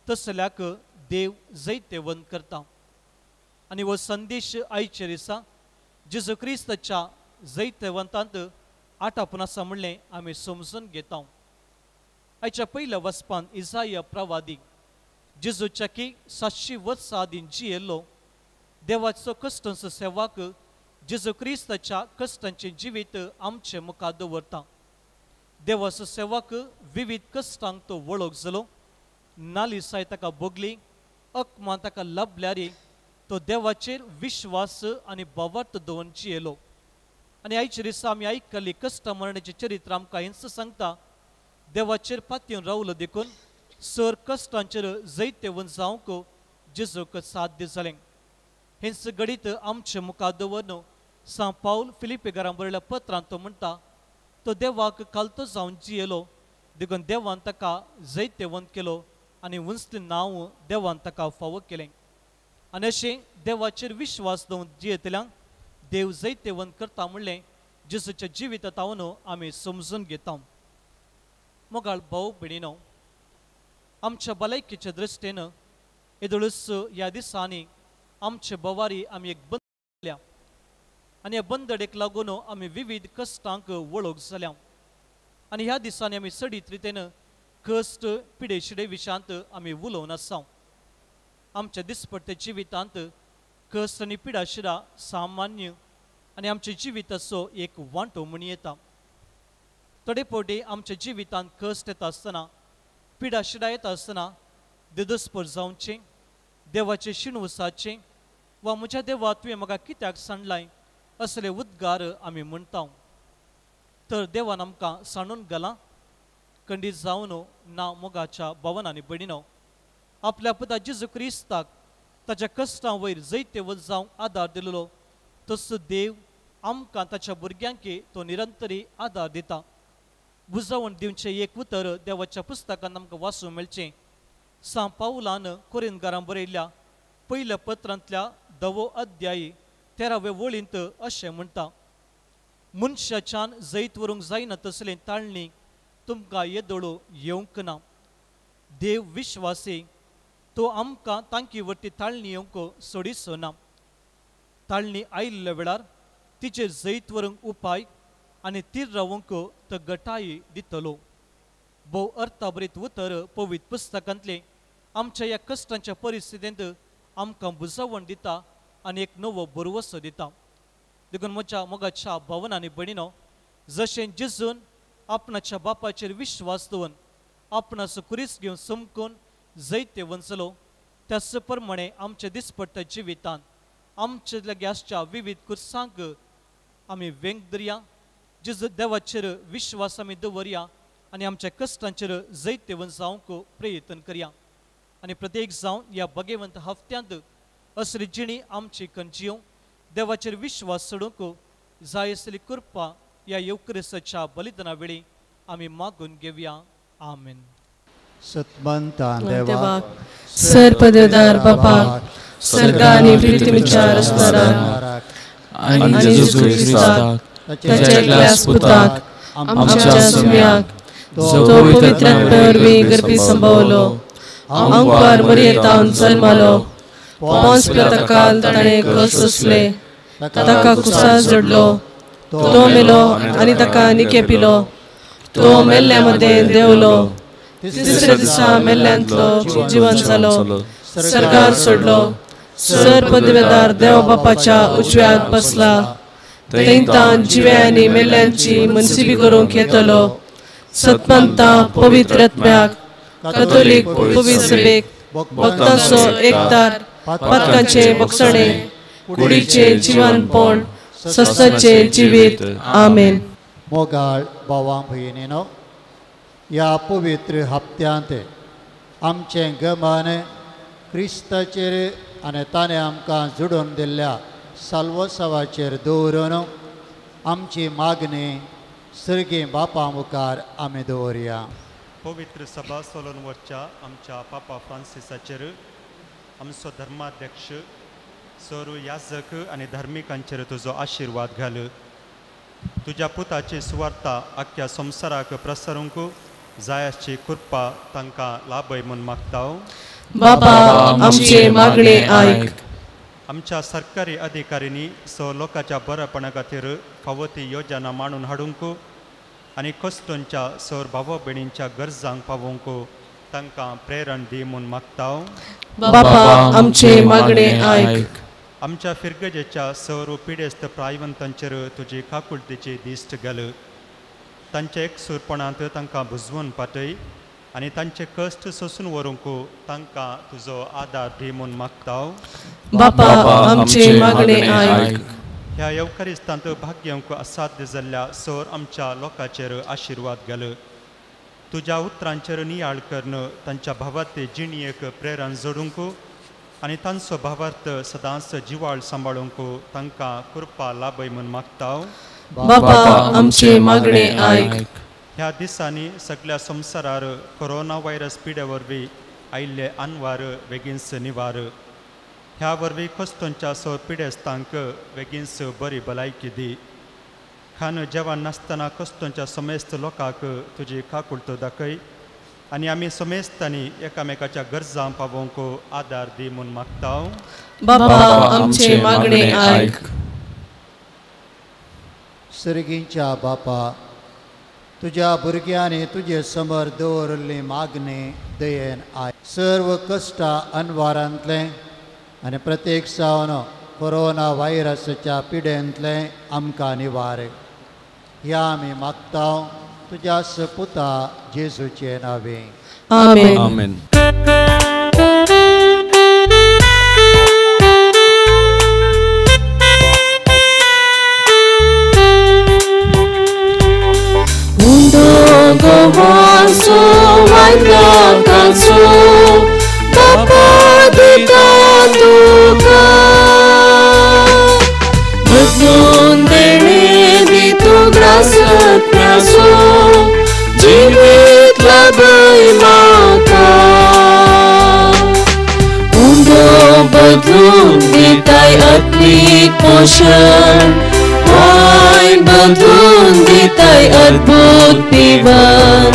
तसल्याक देव जैतेवन करता आनी हो संदेश आयचेर आसा जेजू क्रिस्ताच्या जैतवंतांत आटापून आसा म्हणलें आमी समजून घेता आयच्या पयल्या वचपान इजाया प्रवादी जेजूच्या की सातशी वर्सां आदीं जियेल्लो देवाचो कश्टांचो सेवाक जेजू क्रिस्ताच्या कश्टांचें जिवीत आमचे मुखार दवरता देवाचो सेवाक विविध कश्टांक तो वळख जालो नालिसाय ताका भोगली अकमा ताका लबल्यारी तो देवाचेर विश्वास आनी भवार्थ दवरची येलो. आनी आयचे दिसा आमी आयकल्ली कश्टमरणेचें चरित्र आमकां हेंच सांगता देवाचेर पातयेवन रावलो देखून सर कश्टांचेर जैतेवन जावंक जेजूक साध्य जालें हेंच घडीत आमचे मुखार दवरन सां पावल फिलिपेगरां बरयल्या पत्रांत तो म्हणटा तो देवाक कालतो जावन जियेलो देखून देवान ताका जैतेवंत केलो आनी उंचलें नांव देवान ताका फावो केलें. आनी अशें देवाचेर विश्वास दवरून जियेतल्यांक देव जैतेवंत करता म्हणलें जेजूच्या जिवितांत आमी समजून घेता मोगाळ भाऊ भयणीनो आमच्या भलायकेच्या दृश्टेन येदोळूच ह्या दिसांनी आमचे बवारी आमी एक बंद केल्या. आनी ह्या बंदडेक लागून आमी विविध कश्टांक वळख जाल्या आनी ह्या दिसांनी आमी सडीत रितीन कश्ट पिडे शिडे आमी उलोवन आसा आमच्या दिसपट्टे जिवितांत कस आनी पिडा शिडा सामान्य आनी आमच्या जिविताचो एक वांटो म्हूण येता. थोडे फावटी आमच्या जिवितांत कश्ट येता आसतना पिडा शिडा येता आसतना दिदस्पर जावचें देवाचें शिणवसाचें वा म्हज्या देवा तुवें म्हाका कित्याक सांडलाय असले उद्गार आमी म्हणटा तर देवान आमकां सांडून घालां खंडीत जावनो ना मोगाच्या भवनांनी बडिनो आपल्या पदा जिजू क्रिस्ताक ताच्या कश्टां वयर जैते वच जावंक आदार दिल्लो. तसो देव आमकां ताच्या भुरग्यांक तो निरंतरी आदार दिता. बुजावण दिवचें एक उतर देवाच्या पुस्तकांत आमकां वाचूंक मेळचें. सा पावलान कोरिंदकारां बरयल्या. पयल्या पत्रांतल्या दवो अध्यायी तेरावे वळींत अशें म्हणटा. मनशाच्यान जैत व्हरूंक जायना तसलें ताळणी तुमकां येदोळो येवंक ना. देव विश्वासी तो आमकां तांकी वरती ताळणी येवंक सोडिचो ना ताळणी आयिल्ल्या वेळार तिचेर जैत व्हरूंक उपाय आनी तीर रावंक तो गटायी दितलो भोव अर्थाबरीत उतर पवित पुस्तकांतले आमच्या ह्या कश्टांच्या परिस्थितींत आमकां बुजावण दिता आनी एक नवो बरवसो दिता देखून म्हज्या मोगाच्या भावनांनी भयणीनो जशें जिजून आपणाच्या बापाचेर विश्वास दवरून आपणाचो कुरीस घेवन समकून जैते वंचलो त्याच प्रमाणे आमचे दिसपट्ट जिवितांत आमच्या लागीं विविध कुर्सांक आमी वेंग धरया जिज देवाचेर विश्वास आमी दवरया आनी आमच्या कश्टांचेर जैतेवन जावंक प्रयत्न करया. आनी प्रत्येक जावन ह्या भगवंत हफ्त्यांत असली जिणी आमची कंजियो देवाचेर विश्वास सोडूंक जाय असली कृपा ह्या येवक्रिसाच्या बलिदाना वेळी आमी मागून घेवया आमेन. सत्मंतान देवा देवाक सर्पदेवदार बापाक स्वर्ग आनी पृथ्वीच्या रस्ताराक आणि जेजू ख्रिस्ताक ताच्या एकल्याच पुताक आमच्या सुम्याक जो पवित्रात्म्यावरवी गर्भी संभवलो अंकुर मरियेतान जल्मालो पोंस प्रतकाल ताणें कस सोसले ताका कुसार जडलो तो मेलो आनी ताका निके पिलो तो मेल्ल्या मध्ये देवलो तिसऱ्या दिसा मेल्ल्यांतलो जिवन जालो सरकार सोडलो सर पदवेदार देव बापाच्या उजव्यात बसला थंयतान जिवे आनी मेल्ल्यांची मनसिबी करूंक येतलो सत्मंता पवित्रत्म्याक कथोलीक पवित्र सभेक भक्तांचो एकतार पातकांचे बक्षणे कुडीचे जिवनपण सस्ताचे जिवीत आमेन. मोगाळ भावां भयणीनो ह्या पवित्र हप्त्यांत आमचें गमन क्रिस्ताचेर आनी ताणें आमकां जुडोवन दिल्ल्या साल्वोत्सवाचेर दवरून आमची मागणी सर्गी बापा मुखार आमी दवरया. पवित्र सभा सोलोनवरच्या आमच्या पापा फ्रांसिसाचेर आमचो धर्माध्यक्ष सोरू याजक आनी धर्मिकांचेर तुजो आशिर्वाद घाल. तुज्या पुताची सुवार्ता आख्ख्या संवसाराक प्रसरूंक. जाय कृपा तांकां लाभय म्हूण मागता बापा आमचे मागणे ऐक. आमच्या सरकारी अधिकाऱ्यांनी स लोकांच्या बरेपणा खातीर फावो ती योजना मांडून हाडूंक आनी कस्तूंच्या सर भाव भयणींच्या गरजांक पावोवंक तांकां प्रेरण दी म्हूण मागता बापा आमचे मागणे ऐक. आमच्या फिरगजेच्या सर पिडेस्त प्रायवंतांचेर तुजी काकुळतेची दिश्ट घाल तांच्या एकसूरपणांत तांकां बुजवून पाटय आनी तांचे कश्ट सोसून व्हरूंक तांकां तुजो आदार दी म्हूण मागता बापा आमचे मागणे ऐक. ह्या येवकारिस्तांत भाग घेवंक असाध्य जाल्ल्या सर आमच्या लोकांचेर आशिर्वाद घाल. तुज्या उतरांचेर नियाळ करन तांच्या भावार्थी जिणयेक प्रेरण जोडूंक आनी तांचो भावार्थ सदांच जिवाळ सांबाळूंक तांकां कृपा लाभय म्हूण मागता बापा आमचे मागणे ऐक. ह्या दिसांनी सगळ्या संवसारार कोरोना व्हायरस पिडे वरवीं आयिल्ले आनवार बेगीनस निवार. ह्या वरवीं कस्तोंच्या स पिडेस्तांक बेगीनस बरी भलायकी दी खान जेवण नासतना कस्तोंच्या समेस्त लोकांक तुजी काकुळतो दाखय. आनी आमी समेस्तांनी एकामेकाच्या गरजां पावोवंक आदार दी म्हूण मागता. बापा आमचे मागणे ऐक. सर्गींच्या बापा तुज्या भुरग्यांनी तुजे समोर दवरल्ली मागणी दयेन आय. सर्व कश्टां अनवारांतले आनी प्रत्येक सावन कोरोना व्हायरसाच्या पिडेंतले आमकां निवार. ह्या आमी मागता तुज्या सपुता जेजूचे नावे. आमेन. 원수 완전 간수 바빠디다 누가 무슨 데리비 또 그라스 피아소 지윗 라바이 마타 운도 버든 디타이 아티 포션 दिताय अद्भुत पिवन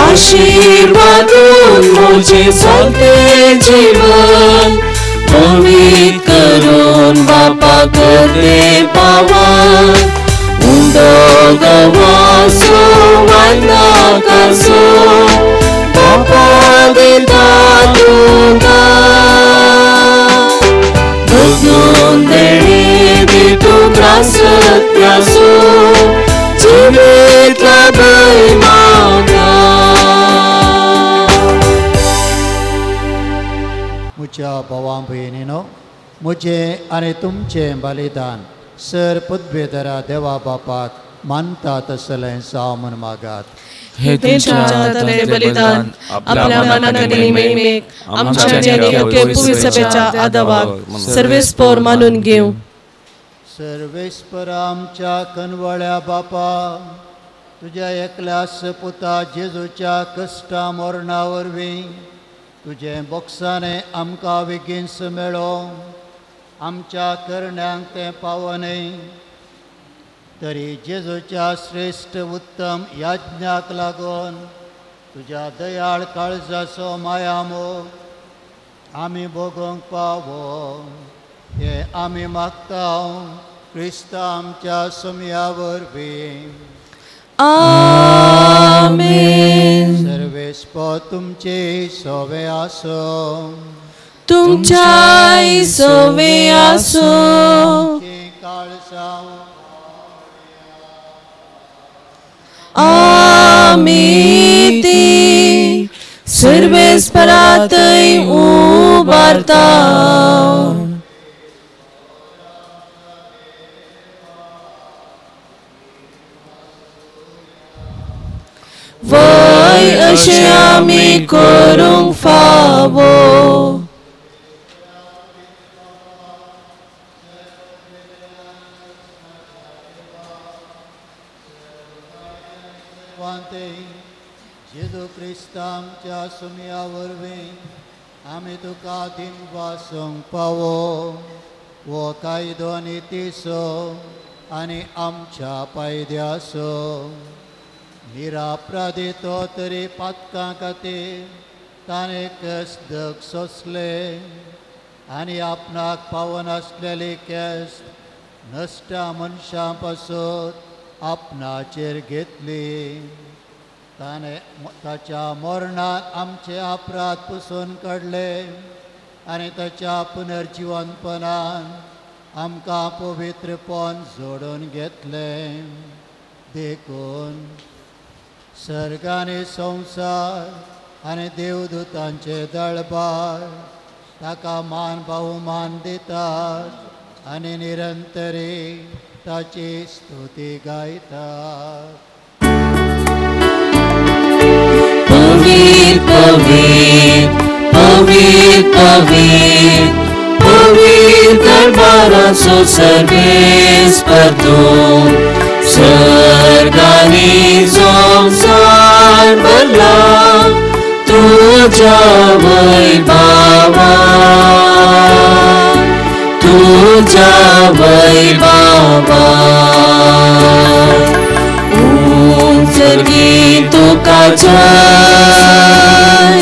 आशीर्वादून मोजे सोते जीवन पवित करून बापा करते पावन उंडो गवासो वांदा कासो बापा देता तुका बदलून देणे मुच्या भावां भयणीनो म्हजे आनी तुमचें बलिदान सर पुदबेदरा देवा बापाक मानता तसलें जाव म्हूण मागात। हे तुमच्या हातातले बलिदान आपल्या मनाकडे मेमेक आमच्या सर्वेस्पोर मानून घेऊ सर्वेस्पर आमच्या कनवळ्या बापा तुज्या एकल्यास पुता जेजूच्या कश्टा मरणा वरवीं तुजें बोक्साने आमकां बेगीनस मेळो आमच्या करण्यांक तें पावनय तरी जेजूच्या श्रेश्ठ उत्तम याज्ञाक लागून तुज्या दयाळ काळजाचो मायामो आमी भोगोंक पावो. हे आमी मागता क्रिस्त आमच्या समया वरवीं आमेन. सर्वेस्प तुमचे सोवे आसो तुमच्या सोवे आसो आमी सर्वेस्परातय उबारता वय अशें आमी करूंक फावो वांते जेजू क्रिस्त आमच्या सुमया वरवीं आमी तुका दिन वासूंक पावो वो कायदो नितीसो आनी आमच्या निरापराधी तो तरी पातकां खातीर ताणें दग सोंसले। आनी आपणाक पावन आसलेली केस नश्टा मनशां पासून आपणाचेर घेतली। ताणें ताच्या मरणात आमचे अपराध पुसून काडले आनी ताच्या पुनर्जीवनपणान आमकां पवित्रपण जोडून घेतले। देखून सर्ग आनी संवसार आनी देवदूतांचे दळबार ताका मान बहुमान दितात आनी निरंतरे ताची स्तुती गायतात पवीर पवीर पवीर pavit, pavit दरबारा सो सर्वेस परतो सर्गानी संसार भरला तुझ्या वैभावा तुझ्या वैभावा सर्गी तुका जय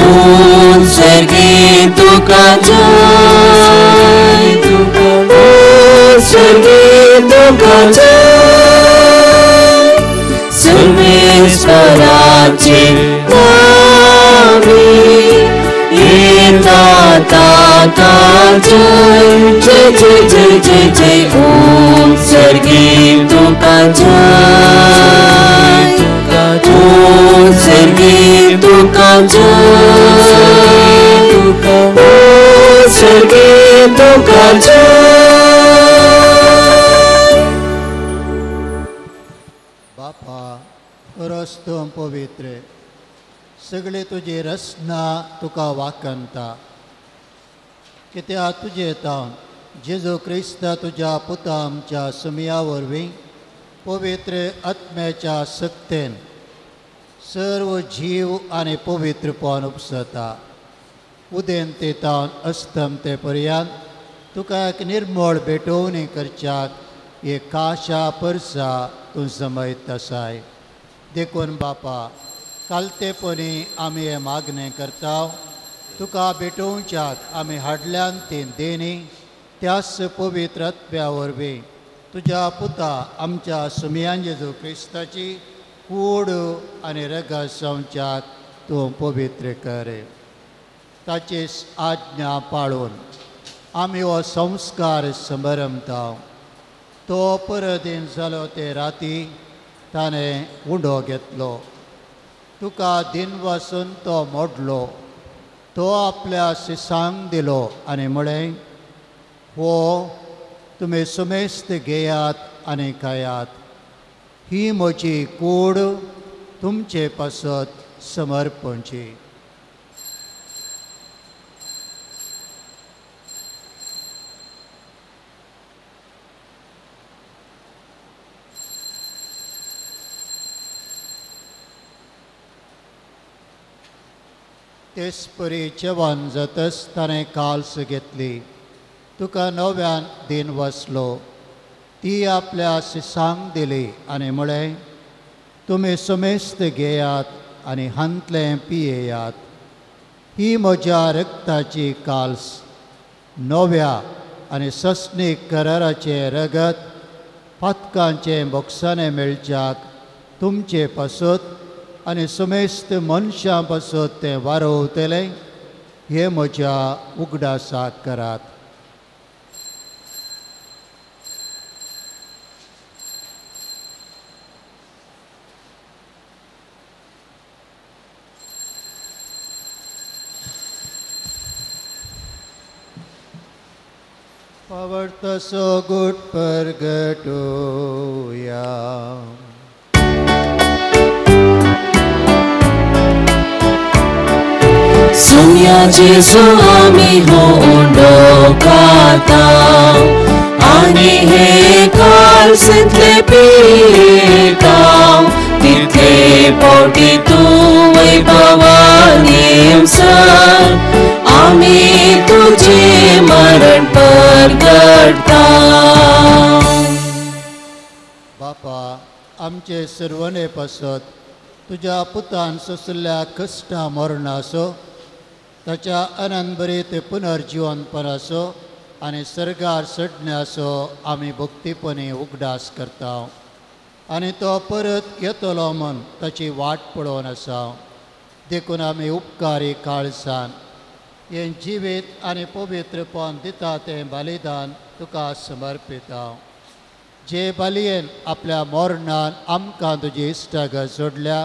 ओम सर्गी तुका जय ओम सर्गी तुका जय speranței Domnului. Ita ta ta cei, cei, cei, cei, cei, cei, un sergitu ca cei, un sergitu ca cei, un sergitu ca cei. पवित्र सगळे तुजी रचना तुका वाकंता कित्या तुजे तावन जेजू क्रिस्ता तुज्या पुता आमच्या सुमया वरवीं पवित्र आत्म्याच्या सक्तेन सर्व जीव आनी पवित्रपण उपसता उदेन ते तावन अस्तम ते पर्यंत तुका एक निर्मळ भेटोवणी करच्याक एक काशा परसा तूं समयत आसाय देखून बापा कालतेपणी आमी हे मागणें करता तुका भेटोवच्याक आमी हाडल्यान ते देणी त्याच पवित्र वरवीं तुज्या पुता आमच्या सुमयान जेजू क्रिस्ताची कूड आनी रगत संवच्याक तूं पवित्र कर. ताची आज्ञा पाळून आमी हो संस्कार समरमता तो परदीन जालो ते राती ताणें उंडो घेतलो तुका दिन वासून तो मोडलो तो आपल्या शिसांक दिलो आनी म्हळें हो तुमी सुमेस्त घेयात आनी खायात ही म्हजी कूड तुमचे पासत समर्पणची तेच परी जेवण जातच ताणें काल्स घेतली. तुका नव्यान दिन वसलो. ती आपल्या शिसांक दिली आनी म्हळें तुमी सुमेस्त घेयात आनी हांतलें पियेयात. ही म्हज्या रक्ताची काल्स. नव्या आनी सस्नीक कराराचें रगत पातकांचें बोक्साने मेळच्याक तुमचे पासत आनी समेस्त मनशां पासत तें वारोवतलें हे म्हज्या उगडासाक करात. पवर्तसो गुट परगटोया. Sumya Jesu ami huondokata Ani hekal sintle pitau Title poti tu वैभवानिमसा आम्ही तुझे मरण परगडता बापा आमचे सर्वने पसत तुझ्या पुतान सोसल्या कष्टा मरणासो ताच्या अनंतबरीत पुनर्जीवनपण असो आनी सर्गार चडणे असो आमी भक्तीपणी उगडास करता आनी तो परत येतलो म्हूण ताची वाट पळोवन आसा देखून आमी उपकारी काळसान. हें जिवीत आनी पवित्रपण दिता तें बलिदान तुका समर्पिता जे बलियेन आपल्या मोरणान आमकां तुजी इश्टाग जोडल्या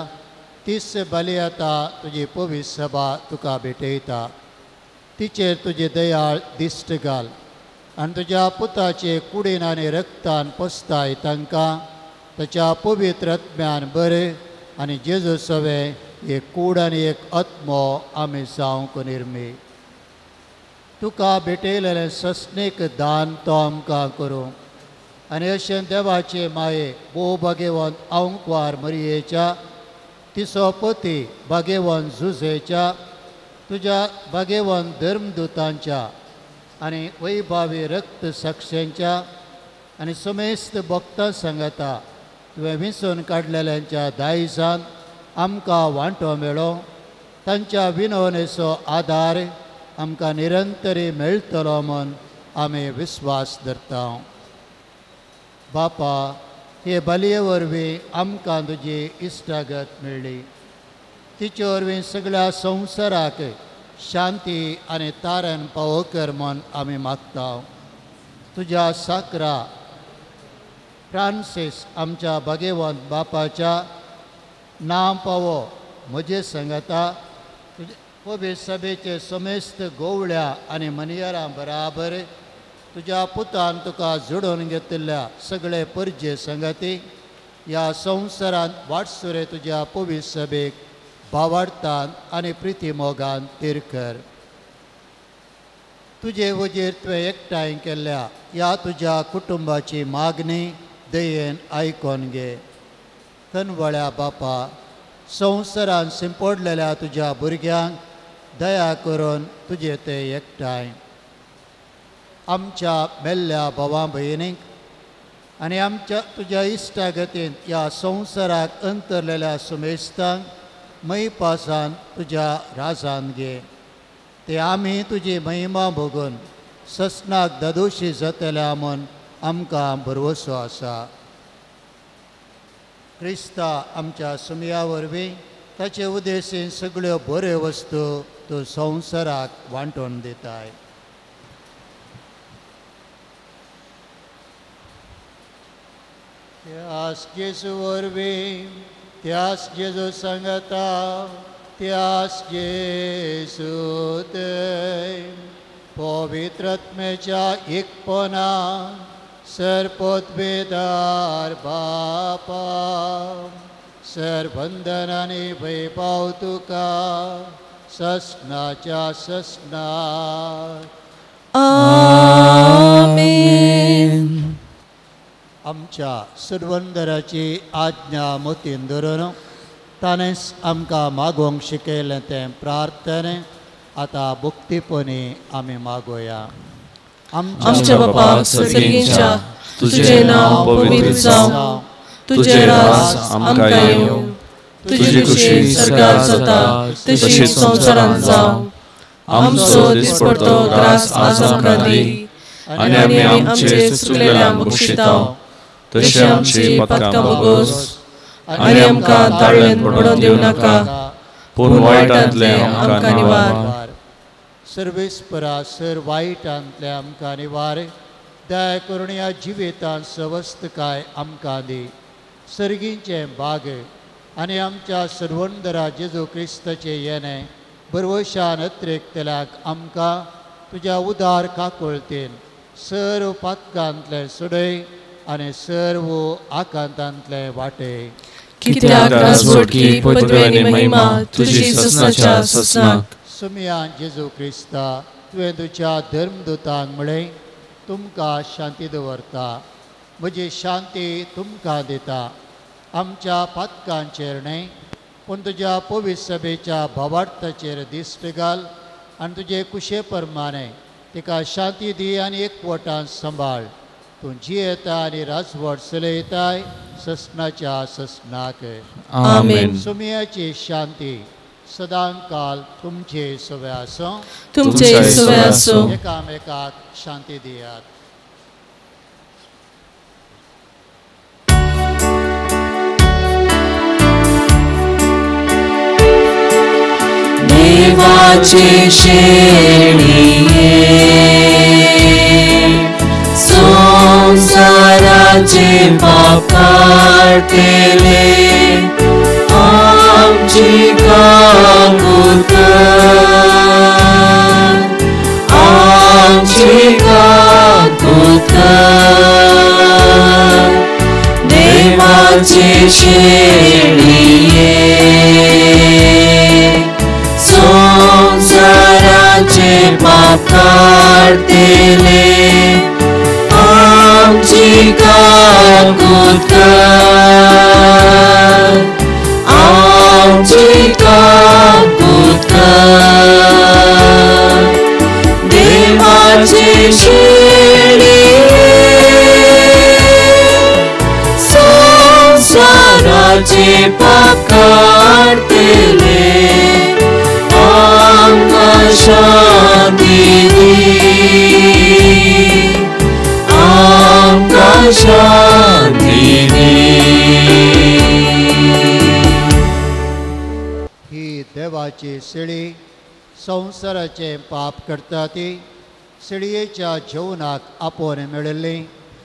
तिस बली आतां तुजी पवित्र सभा तुका भेटयता तिचेर तुजे दयाळ दिश्ट घाल. आनी तुज्या पुताचे कुडीन आनी रक्तान पोसताय तांकां. ताच्या पवित्र आत्म्यान बरें आनी जेजू सवे एक कूड आनी एक आत्मो आमी जावंक निर्मी. तुका भेटयलेलें सस्नेक दान तो आमकां करूं. आनी अशें देवाचे माये भोव भाग्यवंत आवंकवार मरियेच्या तिचो पती भाग्यवंत झुजेच्या तुज्या भाग्यवंत धर्मदूतांच्या आनी वैभावी रक्त साक्षेंच्या आनी समेस्त भक्तां सांगता तुवें विंचून काडलेल्यांच्या दायजान आमकां वांटो मेळो. तांच्या विनवणेचो आदार आमकां निरंतरी मेळटलो म्हूण आमी विस्वास धरता बापा हे बलिये वरवीं आमकां तुजी इश्टागत मेळ्ळी तिचे वरवीं सगळ्या संवसाराक शांती आनी तारण पावो कर म्हूण आमी मागता तुज्या साकरा फ्रांसीस आमच्या भगेवंत बापाच्या नांव पावो म्हजे सांगता तुजे कोबी सभेचे समेस्त गोवळ्या आनी मनियरां बराबर तुज्या पुतान तुका जोडून घेतिल्ल्या सगळे परजे संगती. ह्या संवसारांत वाटसुरे तुज्या पवित्र सभेक भावार्थान आनी प्रिती मोगान तीर कर. तुजे वजेर तुवें एकठांय केल्ल्या ह्या तुज्या कुटुंबाची मागणी दयेन आयकोन घे. कनवळ्या बापा संवसारान शिंपडलेल्या तुज्या भुरग्यांक दया करून तुजे ते एकठांय. आमच्या मेल्ल्या भावा भयणींक आनी आमच्या तुज्या इश्टा गतीन ह्या संवसाराक अंतरलेल्या सुमेस्तांक मै पासान तुज्या राजान घे. ते आमी तुजी महिमा भोगून ससनाक ददोशी जातल्या म्हूण आमकां भरवसो आसा. क्रिस्ता आमच्या सुमया वरवीं ताचे उद्देशीन सगळ्यो बऱ्यो वस्तू तूं संवसाराक वांटून दिताय. त्यास जेजू वरवीं त्यास जेजू सांगता त्यास जेजू पवित्रत्मेच्या एकपणा सरपोतबेदार बापा. सरबंधनाने वैभाव तुका ससनाच्या ससना आमेन. आमच्या सुरवंदराची आज्ञा मोतीन धरून ताणेंच आमकां मागोवंक शिकयलें तें प्रार्थने. आतां भुक्तीपणी आमी मागोया. आमच्या बापा सर्गींच्या तुझे नाव पवित्र जावं. तुझे राज आमकां येवं. तुझी खुशी सरकार जाता संवसारांत जावं. आमचो दिसपडतो ग्रास आज आमकां दी. आनी आमी आमचे चुकलेल्यांक बक्षिताव तशी आमची पातकां बोगोस आनी आमकां ताळ्यान पडोवन दिवं नाका पूण वायटांतले आमकां निवार? सर्वेस्परा सर वायटांतले आमकां निवार? दया करून ह्या जिवितांत सवस्त काय आमकां दी? सर्गींचे बाग आनी आमच्या सर्वंदरा जेजू क्रिस्ताचे येणे बरवशान अत्रेकतल्याक आमकां तुज्या उदार काकुळतेन सर्व पातकांतले सुडय आनी सर्व आकांतांतले वाटे. कित्याक राजवटकी पदवी आनी महिमा तुजी ससनाच्या ससनाक सुमयान जेजू क्रिस्ता तुवें तुज्या धर्मदुतांक म्हळें तुमकां शांती दवरता. म्हजी शांती तुमकां दिता. आमच्या पातकांचेर न्हय पूण तुज्या पवित्र सभेच्या भावार्थाचेर दिश्ट घाल आनी तुजे कुशे प्रमाणे तिका शांती दी आनी एकवटान सांबाळ तूं जियेता आनी राजवट चलयताय ससनाच्या ससनाक। आमेन। सुमियाची शांती सदां काल तुमचे सवे आसूं तुमचे सुवे असो एकामेकाक शांती दियात। देवाचे शेणिये संसाराचे पाप काढले आमची काकुत आमची काकुत देवाचे शेणिये संसाराचे पाप काढतेले आमची काकुत आमची काकुत देवाचे शेळी संसाराचे पाप काढतेले आमका शांती दी आमका शांती दी ही देवाची सिडी संसाराचे पाप करता ती सिडयेच्या जेवणाक आपोवन मेळिल्ली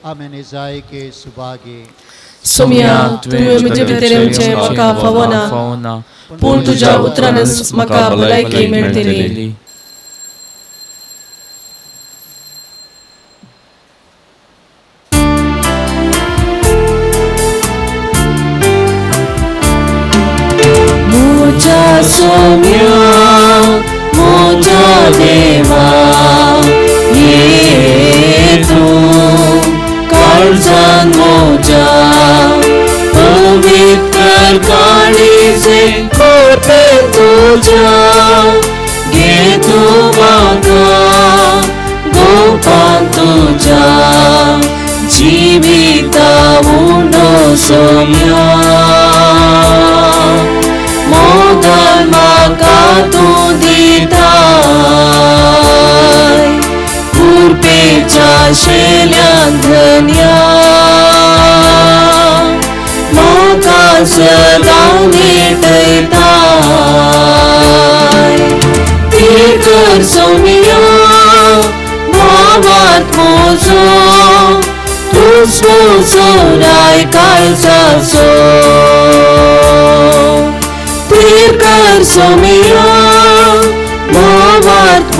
आमी निजायकी सुभागी. सुमिया तुवें म्हजे भितरेवचे म्हाका फावना. पूण तुज्या उतरानच म्हाका भलायकी मेळटली पवित्र काळीचे कोटे तुझ्या घे तू म्हाका गोपान तुझ्या जिविता उंडो सोम्या मोगल म्हाका तूं दिताय कुर्पेच्या शेल्यान धन्या लगाउने गर्छौँ भावत खोजो तुसको सौराय कालसो तिर गर्छौँ मेरो भावत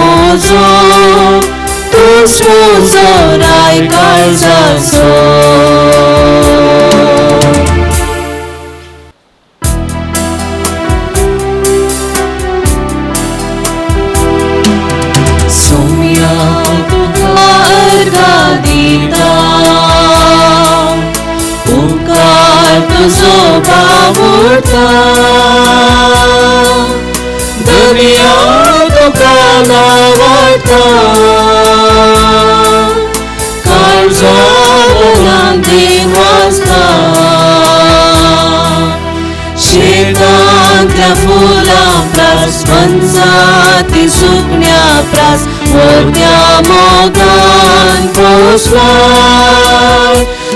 प्रास व्हडल्या मोगान पोसवाय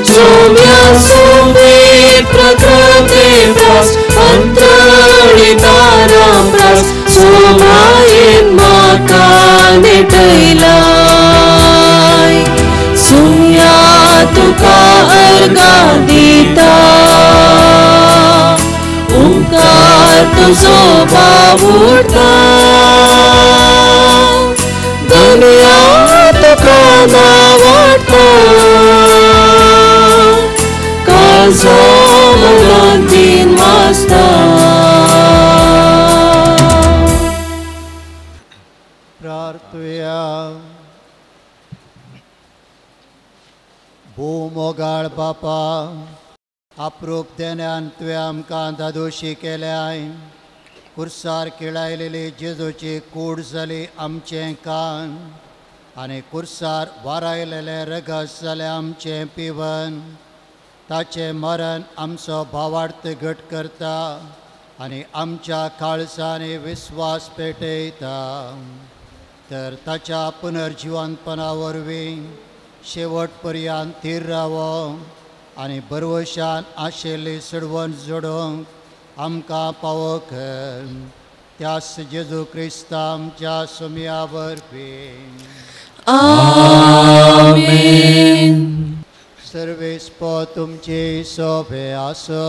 सोम्या सोमे प्रकृती प्रास अंतळी तारा प्रास सोमायेन म्हाका नेटयलाय सुम्या तुका अर्गा दिता ओंकार तुझो बावुटा दुनिया तुका नावाटा काळजो मनान दिन वाजता प्रार्थुया भूमोगाळ बापा अप्रूप कुर्सार कूड जाली आमचें कान. आनी कुर्सार वारायलेले रगस जालें आमचें पिवन. ताचे मरण आमचो भावार्थ घट करता आनी आमच्या काळसांनी विस्वास पेटयता. तर ताच्या पुनर्जिवंतपणा वरवीं शेवट पर्यंत थीर रावो आनी बरवशान आशिल्ली सडवण जोडोवंक आमकां पावो कर त्यास जेजू क्रिस्त आमच्या सुमया वरवीं सर्वेस्प तुमची सोबे आसो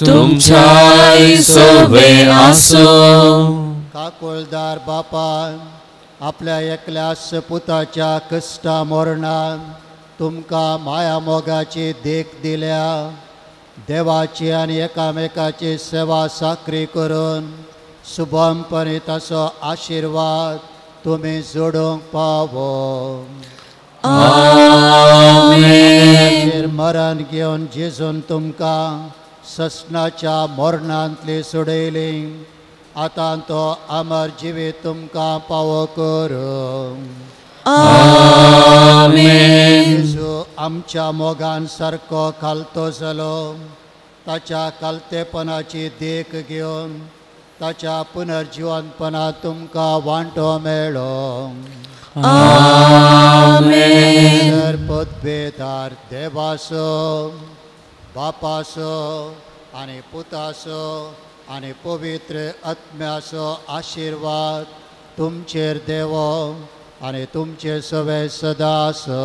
तुमच्या सोबे आसो काकोळदार बापान आपल्या एकल्याच पुताच्या कश्टा मरणान तुमकां माया मोगाची देख दिल्या. देवाची आनी एकामेकाची सेवा साकरी करून शुभमपणे ताचो आशिर्वाद तुमी जोडूंक पावो. मरण घेवन जेजून तुमकां ससनाच्या मरणांतली सोडयली. आतां तो अमर जिवीत तुमकां पावो करूं येजू आमच्या मोगान सारको खालतो जालो ताच्या कालतेपणाची देख घेवन ताच्या पुनर्जिवंतपणा तुमकां वांटो मेळ्ळो तर पदभेदार देवासो बापासो आनी पुतासो आनी पवित्र आत्म्याचो आशिर्वाद तुमचेर देवो. आनी तुमचे सवे सदा आसो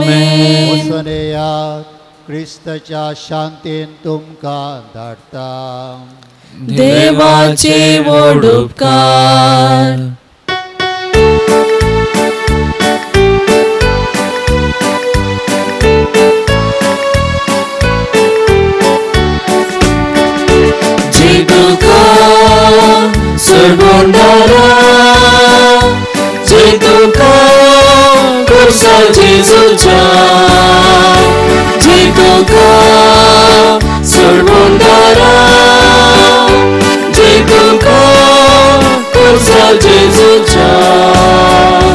वचून येयात क्रिस्तच्या शांतीन तुमकां धाडटा देवाचे व्हड Tuka Serbundara Jai Tuka Kursa Jesu Jai Jai Tuka Serbundara Jai Tuka Kursa Jesu Jai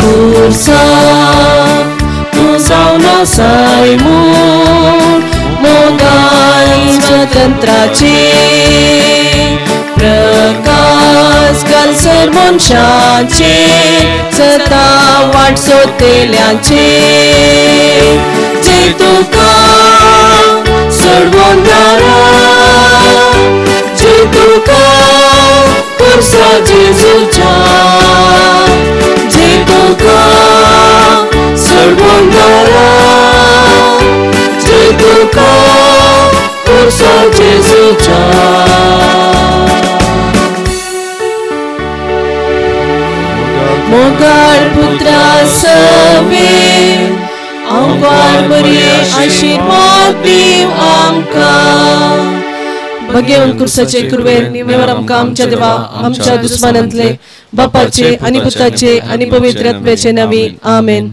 Kursa Kursa Nasai Mung Mogai स्वतंत्राचे प्रकाश काल सर्वंशाचे सता वाट सोतेल्याचे. जे तुका सर्वंगारा जे तुका पुरसा जेजूच्या जे तुका सर्वंगारा जे तुका पुरसा जेजूच्या मोगाळ पुत्रा सवे आमकां बरी आशिर्वाद दीव आमकां. भगेवन कुर्साचे कुरवेर निवेवर आमकां आमच्या देवा आमच्या दुस्मानांतले बापाचे आनी पुताचे आनी पवित्र आत्म्याचे नावी. आमेन.